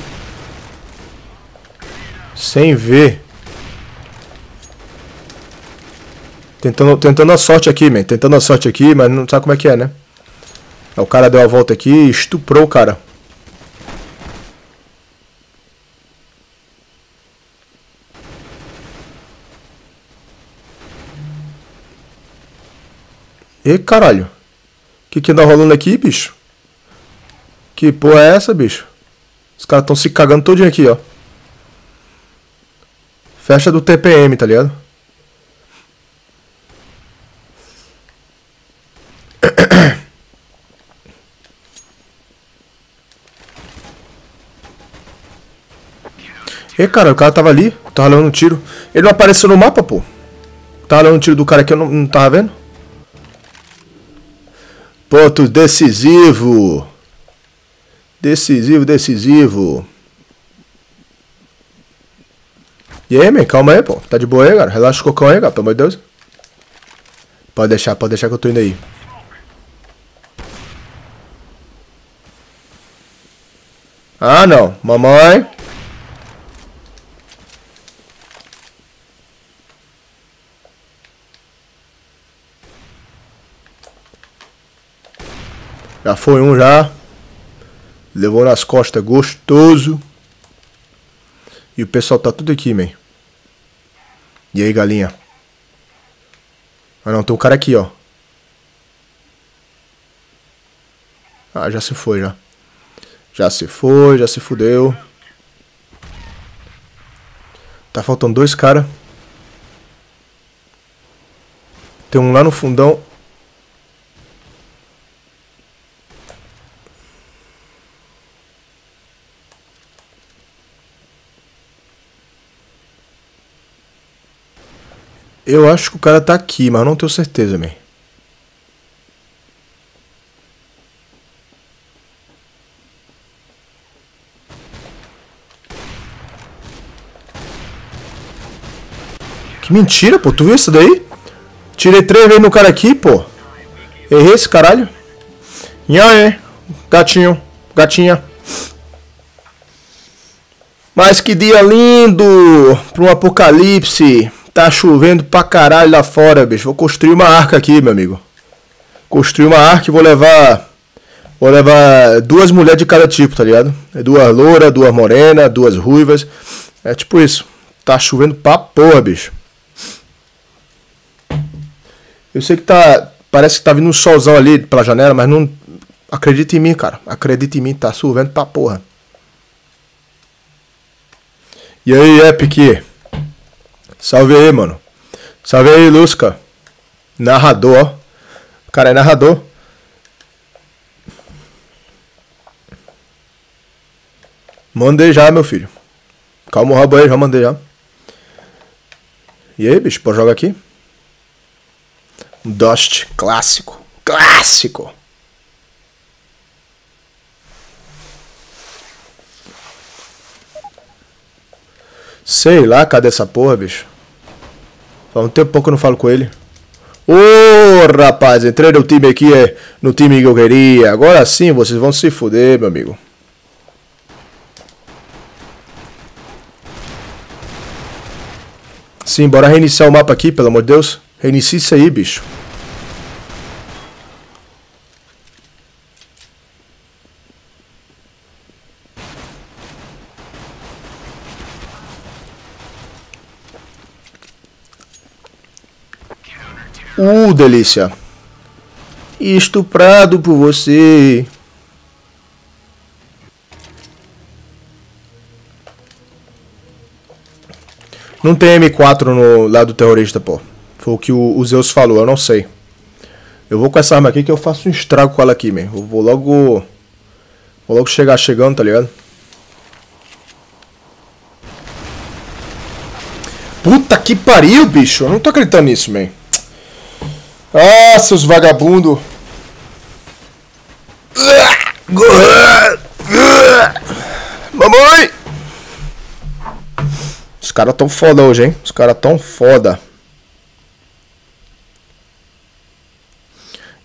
Sem ver. Tentando, tentando a sorte aqui, man. Tentando a sorte aqui, mas não sabe como é que é, né? O cara deu a volta aqui e estuprou o cara. E caralho. O que que anda rolando aqui, bicho? Que porra é essa, bicho? Os caras estão se cagando todinho aqui, ó. Festa do TPM, tá ligado? E cara, o cara tava ali, tava levando um tiro. Ele não apareceu no mapa, pô. Tava levando um tiro do cara que eu não, não tava vendo. Ponto decisivo. Decisivo, decisivo. E aí, man? Calma aí, pô. Tá de boa aí, cara? Relaxa o cocão aí, cara. Pelo amor de Deus. Pode deixar, pode deixar que eu tô indo aí. Ah, não. Mamãe. Já foi um já. Levou nas costas gostoso. E o pessoal tá tudo aqui, man. E aí, galinha? Ah não, tem um cara aqui, ó. Ah, já se foi, já. Já se foi, já se fudeu. Tá faltando dois caras. Tem um lá no fundão. Eu acho que o cara tá aqui, mas não tenho certeza, man. Que mentira, pô. Tu viu isso daí? Tirei três vezes no cara aqui, pô. Errei esse caralho. Aí, gatinho, gatinha. Mas que dia lindo para um apocalipse. Tá chovendo pra caralho lá fora, bicho. Vou construir uma arca aqui, meu amigo. Construir uma arca e vou levar. Vou levar duas mulheres de cada tipo, tá ligado? Duas louras, duas morenas, duas ruivas. É tipo isso. Tá chovendo pra porra, bicho. Eu sei que tá. Parece que tá vindo um solzão ali pela janela, mas não. Acredita em mim, cara. Acredita em mim, tá chovendo pra porra. E aí, Epic? Salve aí, mano. Salve aí, Lusca. Narrador, ó. O cara é narrador. Mandei já, meu filho. Calma o rabo aí, já mandei já. E aí, bicho, pode jogar aqui? Dust clássico. Clássico! Sei lá, cadê essa porra, bicho? Faz um tempo pouco eu não falo com ele. Ô, oh, rapaz, entrei no time aqui, é, no time que eu queria. Agora sim, vocês vão se fuder, meu amigo. Sim, bora reiniciar o mapa aqui, pelo amor de Deus. Reinicia isso aí, bicho. Uh, delícia. Estuprado por você. Não tem M4 no lado terrorista, pô. Foi o que o, o, Zeus falou, eu não sei. Eu vou com essa arma aqui que eu faço um estrago com ela aqui, man. Eu vou logo. Vou logo chegar chegando, tá ligado? Puta que pariu, bicho. Eu não tô acreditando nisso, man. Ah, seus vagabundo. Mamãe! Os caras tão foda hoje, hein? Os caras tão foda.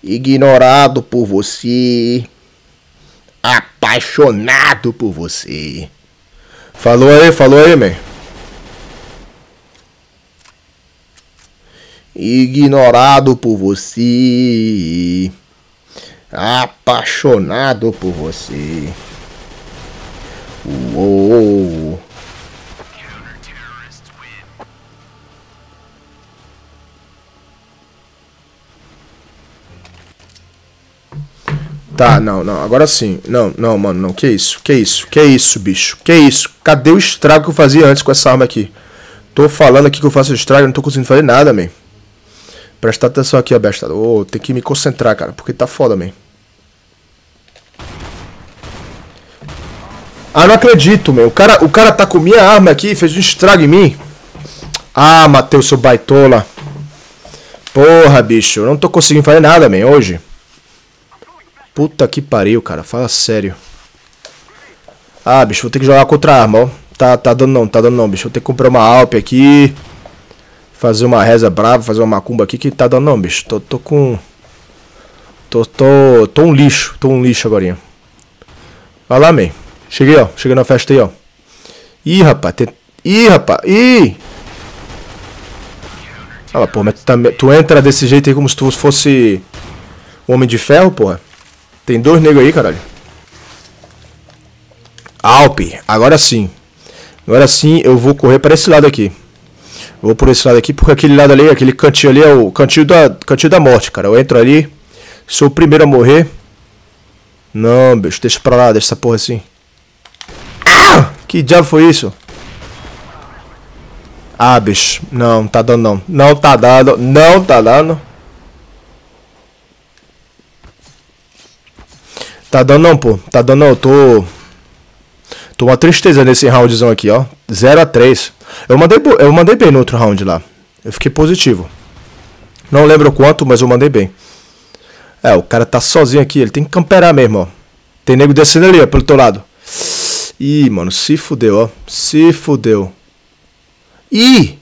Ignorado por você. Apaixonado por você. Falou aí, falou aí, man. Ignorado por você, apaixonado por você. Uou. Tá, não, não, agora sim. Não, não, mano, não. Que isso? Que isso? Que isso, bicho? Que isso? Cadê o estrago que eu fazia antes com essa arma aqui? Tô falando aqui que eu faço estrago, não tô conseguindo fazer nada, man. Presta atenção aqui, abestado. Oh, tem que me concentrar, cara, porque tá foda, man. Ah, não acredito, meu. O cara, o cara tá com minha arma aqui fez um estrago em mim. Ah, Matheus, seu baitola. Porra, bicho. Eu não tô conseguindo fazer nada, man, hoje. Puta que pariu, cara. Fala sério. Ah, bicho, vou ter que jogar contra a arma, ó. Tá, tá dando não, tá dando não, bicho. Eu tenho que comprar uma Alp aqui. Fazer uma reza brava, fazer uma macumba aqui que tá dando não, bicho. Tô, tô com... Tô, tô, tô um lixo, tô um lixo agora. Vai lá, man. Cheguei, ó. Cheguei na festa aí, ó. Ih, rapaz. Tem... Ih, rapaz. Ih! Ah, pô, mas tu, tá... tu entra desse jeito aí como se tu fosse... Homem de ferro, porra. Tem dois negros aí, caralho. Alpe. Agora sim. Agora sim eu vou correr para esse lado aqui. Vou por esse lado aqui, porque aquele lado ali, aquele cantinho ali é o cantinho da, cantinho da morte, cara. Eu entro ali, sou o primeiro a morrer. Não, bicho, deixa pra lá, deixa essa porra assim. Ah! Que diabo foi isso? Ah, bicho, não, tá dando não. Não tá dando, não tá dando. Tá dando não, pô. Tá dando não, eu tô... Tô uma tristeza nesse roundzão aqui, ó. 0 a 3 eu mandei, eu mandei bem no outro round lá. Eu fiquei positivo. Não lembro quanto, mas eu mandei bem. É, o cara tá sozinho aqui. Ele tem que camperar mesmo, ó. Tem nego descendo ali, ó, pelo teu lado. Ih, mano, se fudeu, ó. Se fudeu. Ih!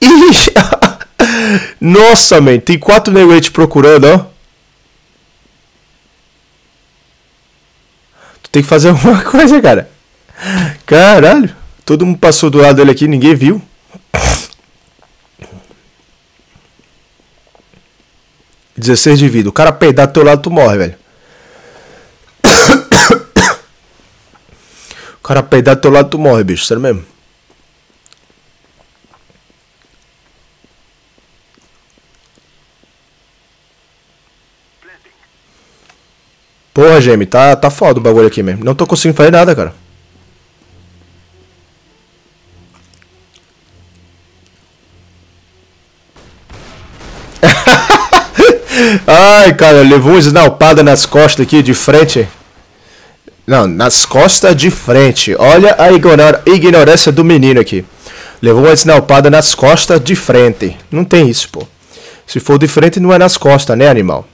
Ih! Nossa, man. Tem quatro negros aí te procurando, ó. Tem que fazer alguma coisa, cara. Caralho. Todo mundo passou do lado dele aqui, ninguém viu. Dezesseis de vida. O cara peidar do teu lado, tu morre, velho. O cara peidar do teu lado, tu morre, bicho. Sério mesmo. Porra, Gemi, tá, tá foda o bagulho aqui mesmo. Não tô conseguindo fazer nada, cara. Ai, cara, levou uma esnalpada nas costas aqui de frente. Não, nas costas de frente. Olha a ignor ignorância do menino aqui. Levou uma esnalpada nas costas de frente. Não tem isso, pô. Se for de frente, não é nas costas, né, animal?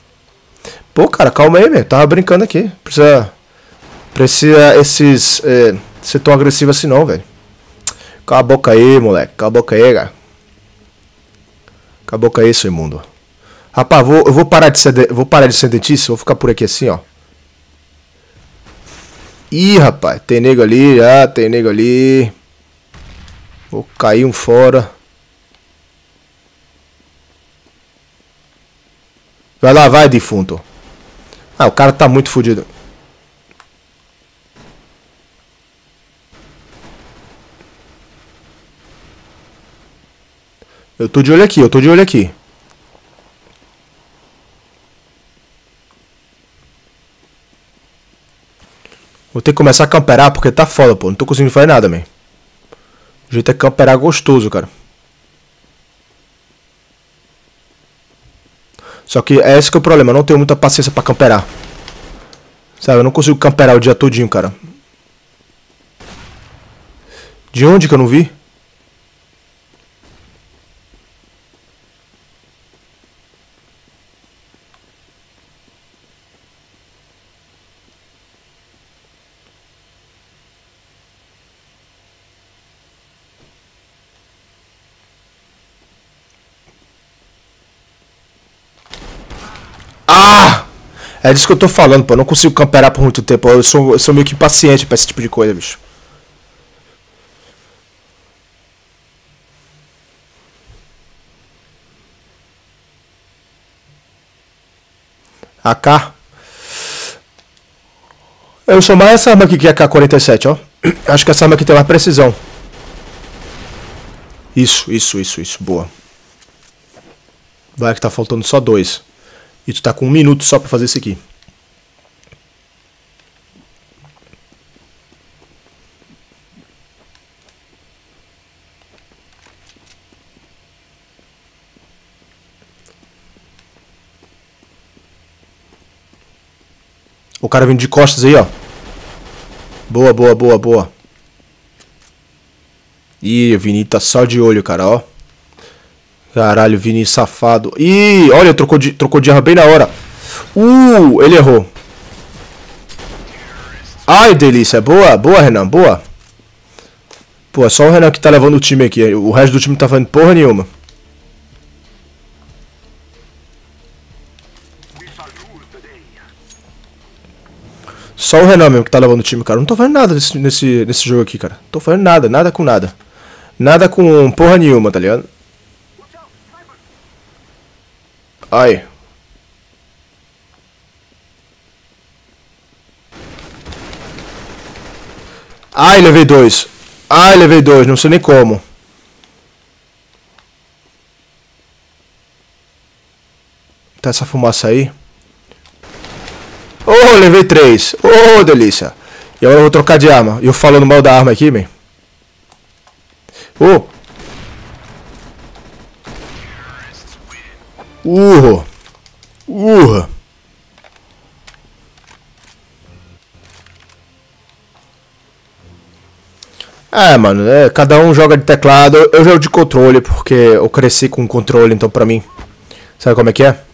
Pô, cara, calma aí, meu. Tava brincando aqui. Precisa. Precisa esses. É, ser tão agressivo assim, não, velho. Cala a boca aí, moleque. Cala a boca aí, cara. Cala a boca aí, seu imundo. Rapaz, vou, eu vou parar de ser, de, vou parar de ser dentista, vou ficar por aqui assim, ó. Ih, rapaz, tem nego ali, ah, tem nego ali. Vou cair um fora. Vai lá, vai, defunto. Ah, o cara tá muito fodido. Eu tô de olho aqui, eu tô de olho aqui. Vou ter que começar a camperar porque tá foda, pô. Não tô conseguindo fazer nada, man. O jeito é camperar gostoso, cara. Só que é esse que é o problema. Eu não tenho muita paciência pra camperar. Sabe, eu não consigo camperar o dia todinho, cara. De onde que eu não vi? É disso que eu tô falando, pô. Eu não consigo camperar por muito tempo. Eu sou, eu sou meio que impaciente pra esse tipo de coisa, bicho. AK. Eu sou mais essa arma aqui que é a K-47, ó. Acho que essa arma aqui tem mais precisão. Isso, isso, isso, isso. Boa. Vai que tá faltando só dois. E tu tá com um minuto só para fazer isso aqui. O cara vindo de costas aí, ó. Boa, boa, boa, boa. Ih, o Vini tá só de olho, cara, ó. Caralho, Vini safado. Ih, olha, trocou de, trocou de arma bem na hora. Uh, ele errou. Ai, delícia. Boa, boa, Renan, boa. Pô, é só o Renan que tá levando o time aqui. O resto do time tá fazendo porra nenhuma. Só o Renan mesmo que tá levando o time, cara. Não tô fazendo nada nesse, nesse, nesse jogo aqui, cara. Não tô fazendo nada, nada com nada. Nada com porra nenhuma, tá ligado? Ai. Ai, levei dois. Ai, levei dois, não sei nem como. Tá essa fumaça aí. Oh, levei três. Oh, delícia. E agora eu vou trocar de arma. E eu falando mal da arma aqui, man. Oh. Urro. Urra. É, mano, é, cada um joga de teclado. Eu jogo de controle porque eu cresci com controle, então pra mim. Sabe como é que é?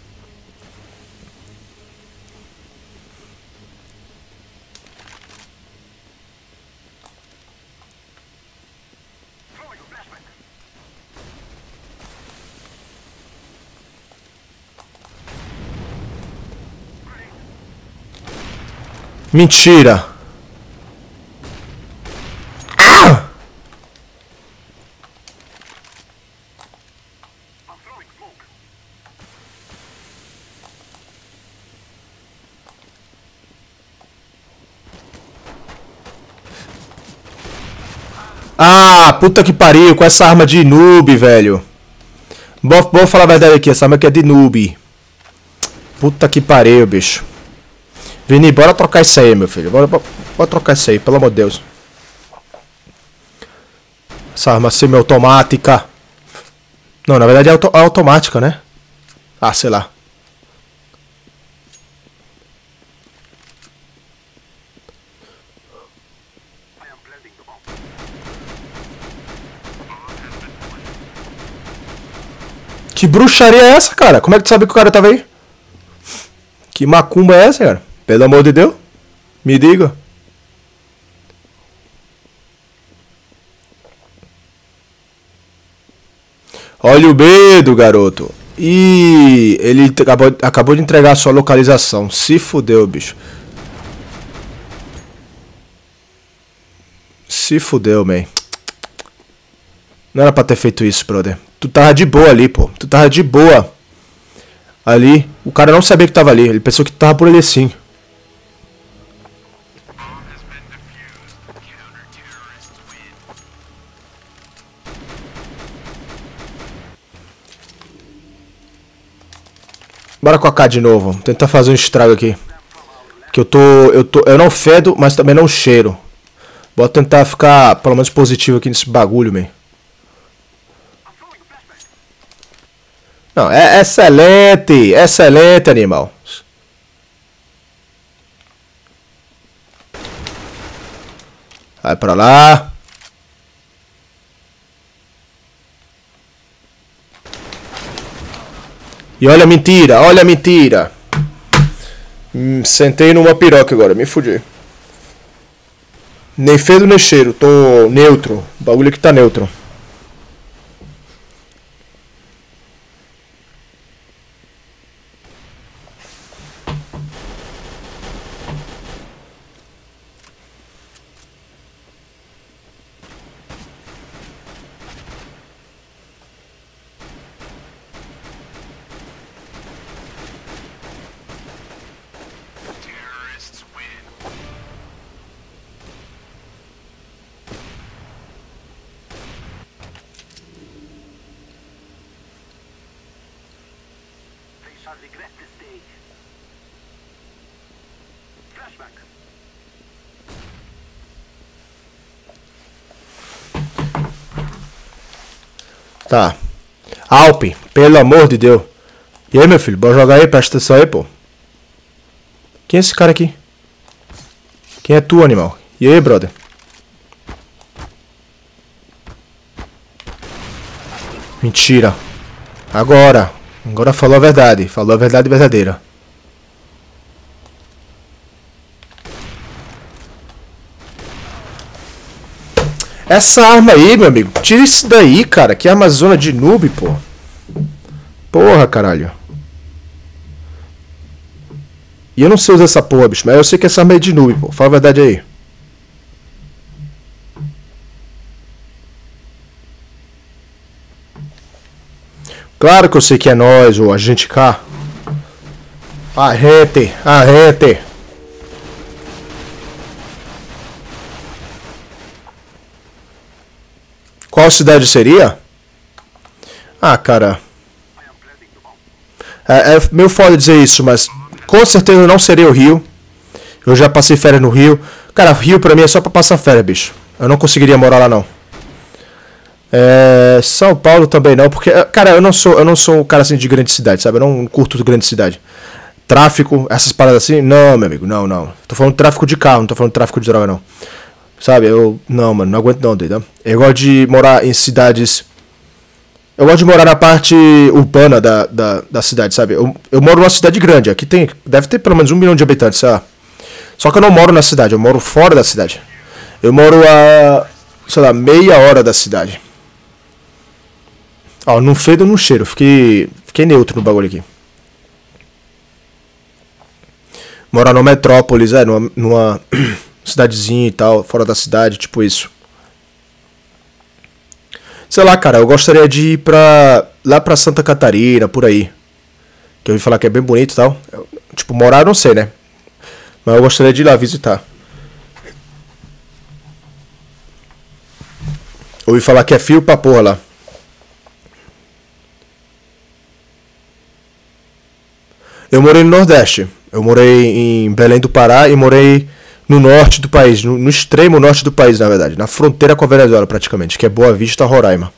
Mentira! Ah! Ah, puta que pariu, com essa arma de noob, velho. Vou, vou falar a verdade aqui, essa arma aqui é de noob. Puta que pariu, bicho. Vini, bora trocar isso aí, meu filho. Bora, bora, bora trocar isso aí, pelo amor de Deus. Essa arma semi-automática. Não, na verdade é auto automática, né? Ah, sei lá. Que bruxaria é essa, cara? Como é que tu sabe que o cara tava aí? Que macumba é essa, cara? Pelo amor de Deus, me diga. Olha o medo, garoto. E ele acabou, acabou de entregar a sua localização. Se fudeu, bicho. Se fudeu, man. Não era pra ter feito isso, brother. Tu tava de boa ali, pô. Tu tava de boa. Ali. O cara não sabia que tava ali. Ele pensou que tava por ali sim. Bora com a K de novo. Tentar fazer um estrago aqui. Que eu tô. Eu tô. Eu não fedo, mas também não cheiro. Bora tentar ficar pelo menos positivo aqui nesse bagulho, man. Não, é excelente! Excelente, animal. Vai pra lá. E olha a mentira, olha a mentira. Hum, sentei numa piroca agora, me fudi. Nem fedo nem cheiro, tô neutro. O bagulho aqui tá neutro. Tá. Alpe, pelo amor de Deus. E aí, meu filho, bora jogar aí, presta atenção aí, pô. Quem é esse cara aqui? Quem é tu, animal? E aí, brother? Mentira. Agora. Agora falou a verdade. Falou a verdade verdadeira. Essa arma aí, meu amigo. Tira isso daí, cara. Que é Amazona de noob, pô. Porra, caralho. E eu não sei usar essa porra, bicho. Mas eu sei que essa arma é de noob, pô. Fala a verdade aí. Claro que eu sei que é nós, o agente K. Arrete, arrete. Qual cidade seria? Ah, cara. É, é meio foda dizer isso, mas com certeza não seria o Rio. Eu já passei férias no Rio. Cara, Rio pra mim é só pra passar férias, bicho. Eu não conseguiria morar lá, não. É, São Paulo também não, porque, cara, eu não sou, eu não sou um cara assim de grande cidade, sabe? Eu não curto grande cidade. Tráfico, essas paradas assim, não, meu amigo, não, não. Tô falando tráfico de carro, não tô falando tráfico de droga, não. Sabe, eu. Não, mano, não aguento não, entendeu? Eu gosto de morar em cidades. Eu gosto de morar na parte urbana da, da, da cidade, sabe? Eu, eu moro numa cidade grande, aqui tem. Deve ter pelo menos um milhão de habitantes, sei lá. Só que eu não moro na cidade, eu moro fora da cidade. Eu moro a. sei lá, meia hora da cidade. Ó, não fedo no cheiro, fiquei. Fiquei neutro no bagulho aqui. Morar numa metrópolis, é, numa, numa cidadezinha e tal, fora da cidade, tipo isso. Sei lá, cara, eu gostaria de ir pra. lá pra Santa Catarina, por aí. Que eu ouvi falar que é bem bonito e tal. Eu, tipo, morar eu não sei, né? Mas eu gostaria de ir lá visitar. Eu ouvi falar que é fio pra porra lá. Eu morei no Nordeste. Eu morei em Belém do Pará e morei no norte do país, no, no, extremo norte do país, na verdade, na fronteira com a Venezuela, praticamente, que é Boa Vista, Roraima.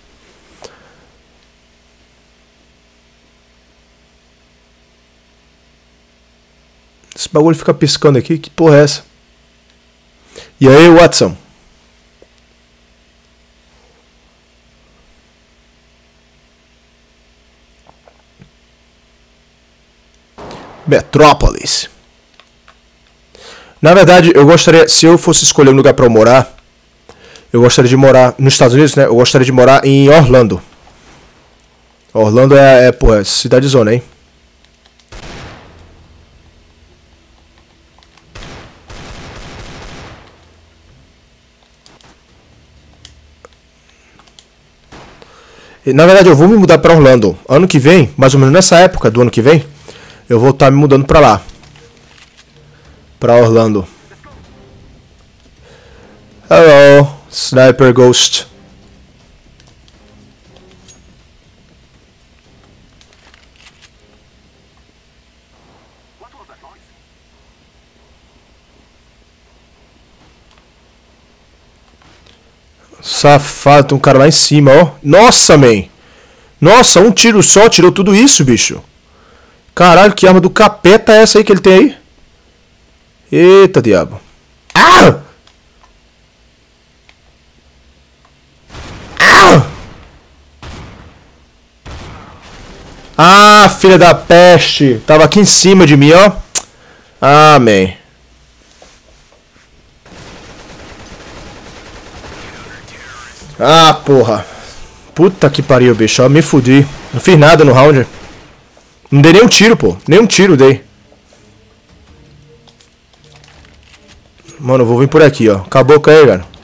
Esse bagulho fica piscando aqui, que porra é essa? E aí, Watson? Metrópolis. Na verdade, eu gostaria, se eu fosse escolher um lugar para morar, eu gostaria de morar nos Estados Unidos, né? Eu gostaria de morar em Orlando. Orlando é, é pô, é cidade zona, hein? Na verdade, eu vou me mudar para Orlando. Ano que vem, mais ou menos nessa época do ano que vem, eu vou estar tá me mudando para lá para Orlando. Hello, Sniper Ghost. Safado, tem um cara lá em cima, ó. Nossa, man. Nossa, um tiro só tirou tudo isso, bicho. Caralho, que arma do capeta é essa aí que ele tem aí? Eita, diabo. Ah! Ah! Ah, filha da peste. Tava aqui em cima de mim, ó. Man. Ah, porra. Puta que pariu, bicho. Me fudi. Não fiz nada no round. Não dei nem um tiro, pô. Nem um tiro dei. Mano, eu vou vir por aqui, ó. Acabou aí, cara.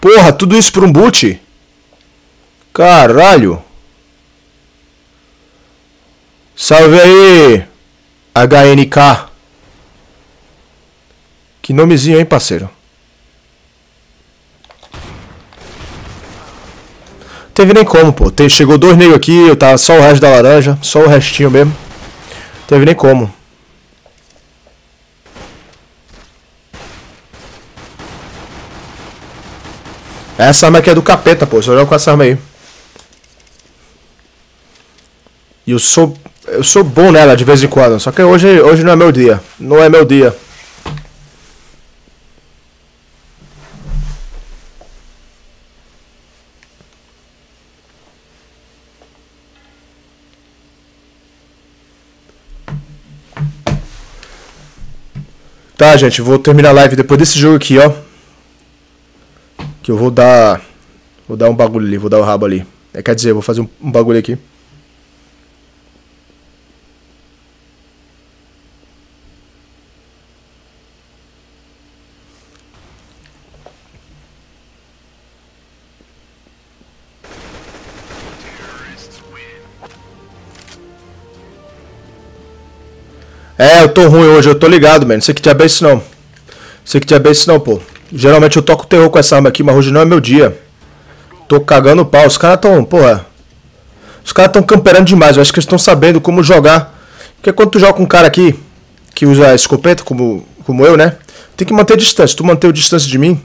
Porra, tudo isso por um boot? Caralho. Salve aí, HNK. Que nomezinho, hein, parceiro? Teve nem como, pô. Te, chegou dois negros aqui, eu tava só o resto da laranja, só o restinho mesmo. Teve nem como. Essa arma aqui é do capeta, pô. Só joga com essa arma aí. E eu sou. Eu sou bom nela de vez em quando, só que hoje, hoje não é meu dia. Não é meu dia. Tá, gente, vou terminar a live depois desse jogo aqui, ó. Que eu vou dar. Vou dar um bagulho ali, vou dar o um rabo ali. É, quer dizer, vou fazer um, um bagulho aqui. É, eu tô ruim hoje, eu tô ligado, mano. Sei que é isso não. Sei que é isso não, pô. Geralmente eu toco terror com essa arma aqui, mas hoje não é meu dia. Tô cagando pau. Os caras tão, porra. Os caras tão camperando demais. Eu acho que eles estão sabendo como jogar. Porque quando tu joga com um cara aqui, que usa escopeta, como, como eu, né? Tem que manter distância. Tu manter o distância de mim,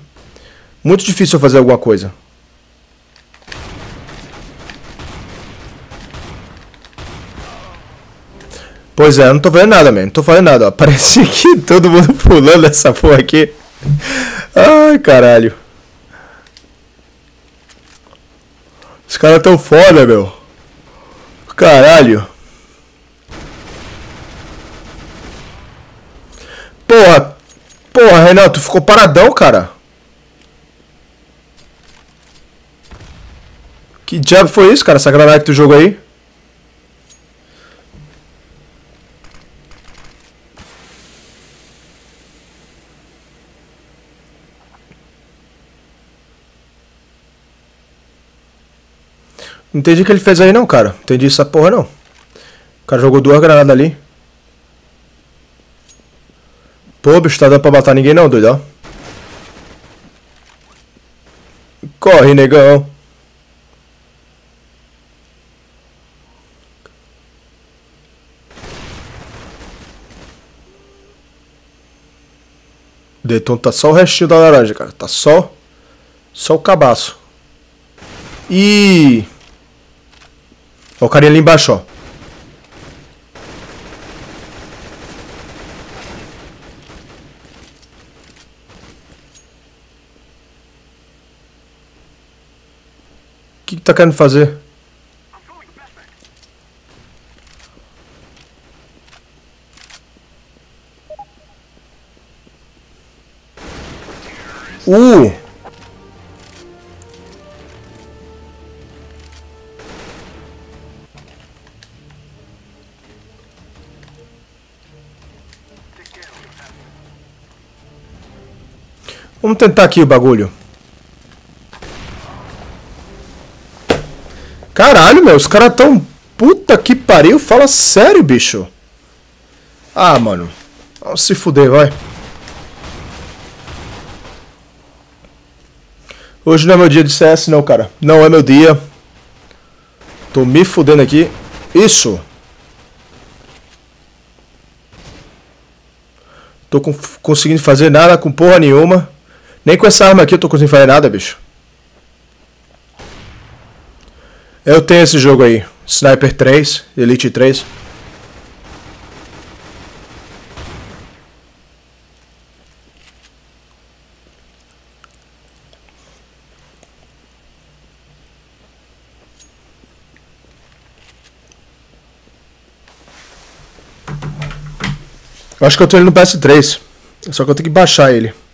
muito difícil eu fazer alguma coisa. Pois é, não tô vendo nada, man. Não tô fazendo nada, ó. Parece que todo mundo pulando essa porra aqui. Ai, caralho. Os caras tão foda, meu. Caralho. Porra. Porra, Renato, ficou paradão, cara. Que diabo foi isso, cara? Essa granada que tu jogou aí? Não entendi o que ele fez aí não, cara. Não entendi essa porra não. O cara jogou duas granadas ali. Pô, bicho, tá dando pra matar ninguém não, doido, ó. Corre, negão. Deton tá só o restinho da laranja, cara. Tá só. Só o cabaço. E O carinha ali embaixo, ó. O que, que tá querendo fazer? Uh! Vamos tentar aqui o bagulho. Caralho, meu, os caras tão... Puta que pariu, fala sério, bicho. Ah, mano. Vamos se fuder, vai. Hoje não é meu dia de CS, não, cara. Não é meu dia. Tô me fudendo aqui. Isso. Tô conseguindo fazer nada com porra nenhuma. Nem com essa arma aqui eu tô conseguindo fazer nada, bicho. Eu tenho esse jogo aí. Sniper 3, Elite 3. Eu acho que eu tô ele no PS3. Só que eu tenho que baixar ele.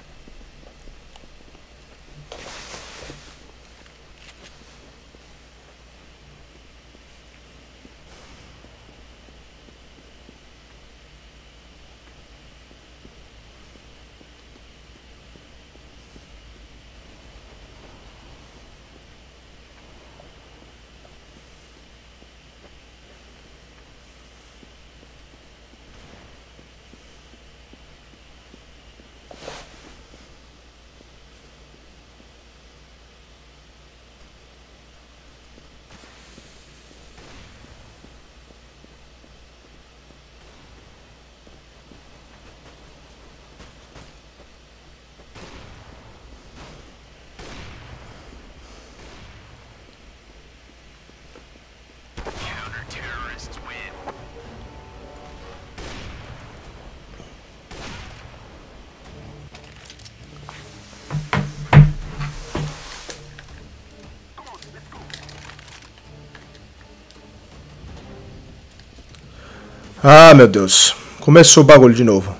Ah, meu Deus. Começou o bagulho de novo.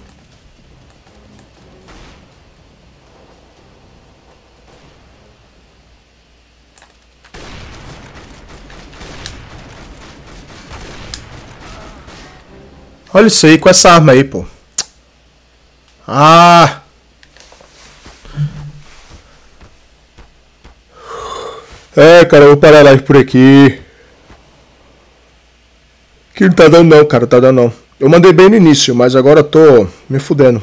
Olha isso aí com essa arma aí, pô. Ah! É, cara, eu vou parar a live por aqui. Que não tá dando não, cara, tá dando não. Eu mandei bem no início, mas agora eu tô me fudendo.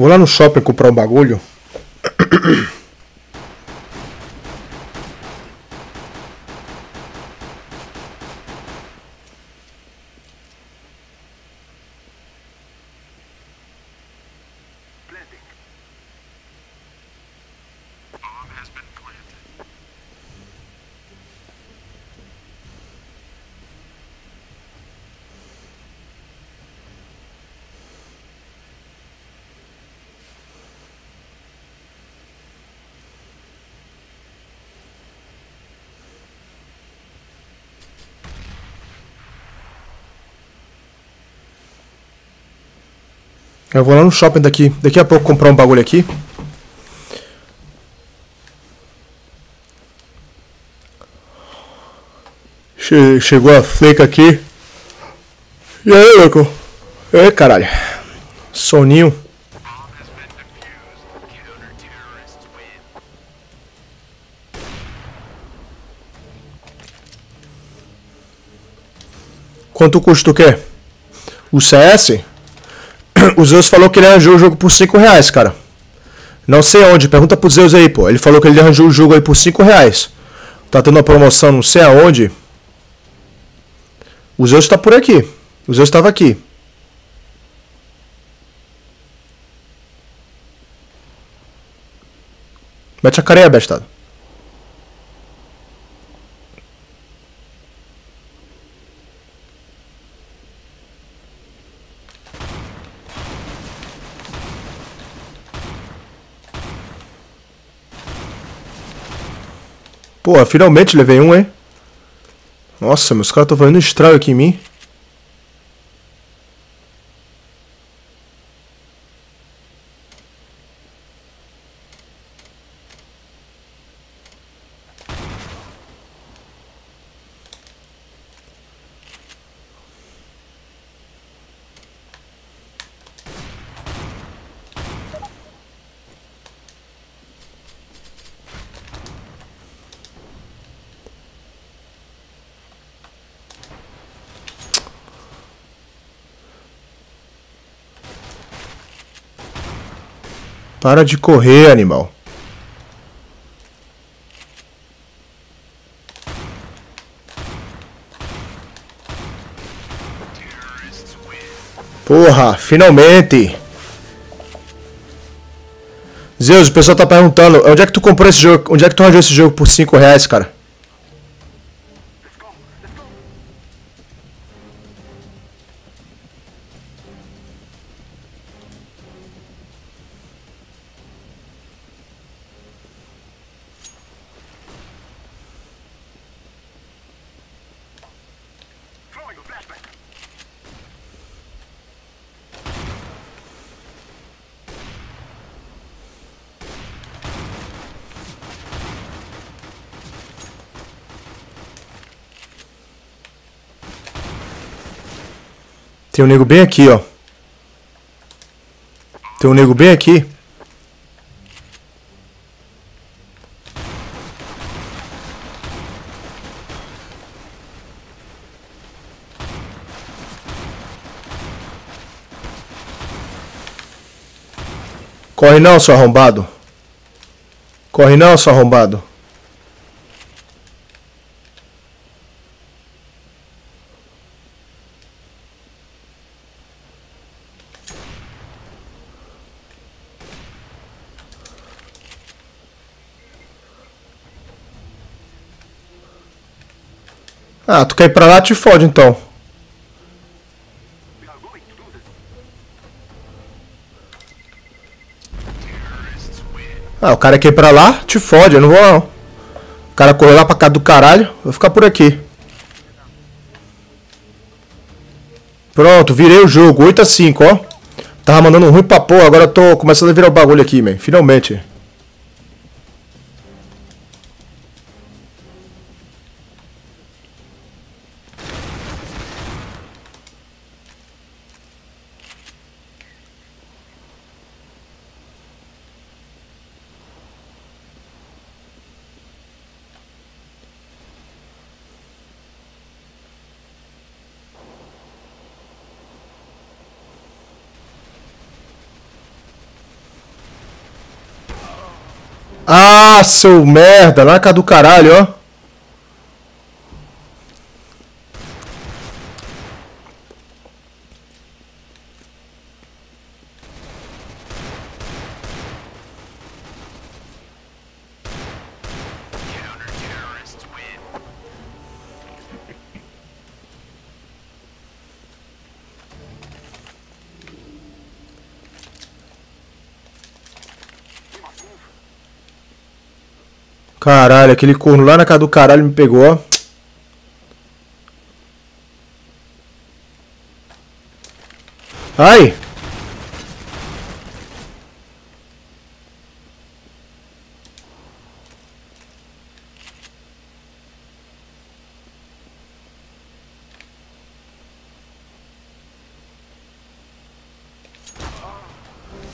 Vou lá no shopping comprar um bagulho. Eu vou lá no shopping daqui. Daqui a pouco comprar um bagulho aqui. Che chegou a fleca aqui. E aí, louco? É, caralho. Soninho. Quanto custa o quê? O CS? O Zeus falou que ele arranjou o jogo por 5 reais, cara. Não sei onde, pergunta pro Zeus aí, pô. Ele falou que ele arranjou o jogo aí por 5 reais. Tá tendo uma promoção não sei aonde. O Zeus tá por aqui. O Zeus estava aqui. Mete a careia, bestado. Pô, finalmente levei um, hein? Nossa, meus caras estão fazendo estrago aqui em mim. Para de correr, animal. Porra, finalmente! Zeus, o pessoal tá perguntando, onde é que tu comprou esse jogo? Onde é que tu arranjou esse jogo por 5 reais, cara? Tem um nego bem aqui, ó. Tem um nego bem aqui. Corre não, seu arrombado. Corre não, seu arrombado. quer ir pra lá, te fode então. Ah, o cara quer ir pra lá, te fode, eu não vou não. O cara correu lá pra cá do caralho, vou ficar por aqui. Pronto, virei o jogo, 8 a 5 ó. Tava mandando ruim pra porra, agora tô começando a virar o bagulho aqui, man. Finalmente. Ah, seu merda, na casa do caralho, ó. Caralho, aquele corno lá na casa do caralho me pegou. Ai!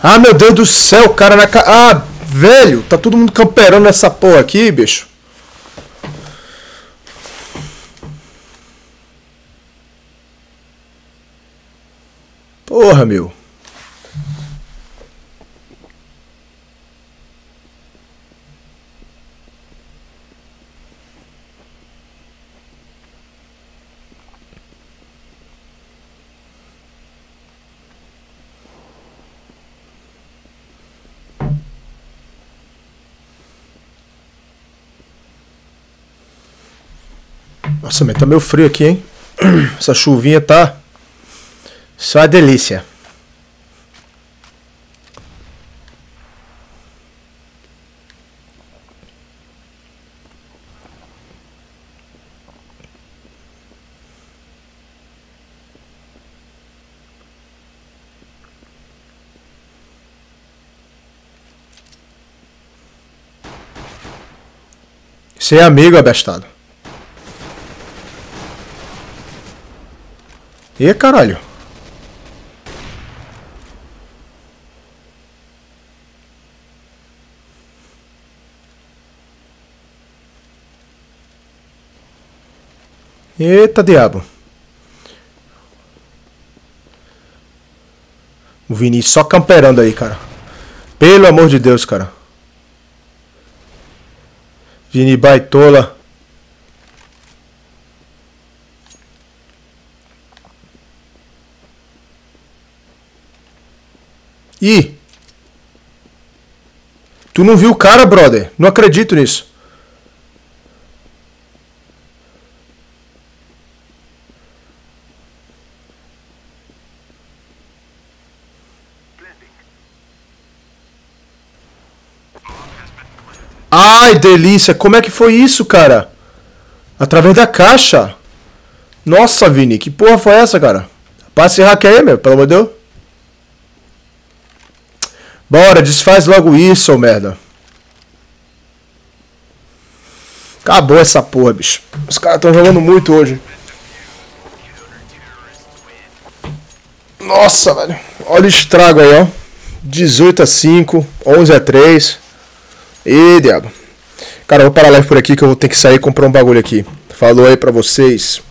Ah, meu Deus do céu, cara na ca... Ah, velho, tá todo mundo camperando nessa porra aqui, bicho. Porra, meu. Nossa, mas tá meio frio aqui, hein? Essa chuvinha tá. Só uma delícia. Você é amigo, abestado. E caralho. Eita diabo. O Vinícius só camperando aí, cara. Pelo amor de Deus, cara. Vini Baitola. Ih! Tu não viu o cara, brother? Não acredito nisso. Ai, delícia! Como é que foi isso, cara? Através da caixa. Nossa, Vini, que porra foi essa, cara? Passe hack aí, meu, pelo amor de Deus. Bora, desfaz logo isso, ô merda. Acabou essa porra, bicho. Os caras estão jogando muito hoje. Nossa, velho. Olha o estrago aí, ó. 18 a 5, 11 a 3. Ih, diabo. Cara, eu vou parar a live por aqui que eu vou ter que sair e comprar um bagulho aqui. Falou aí pra vocês.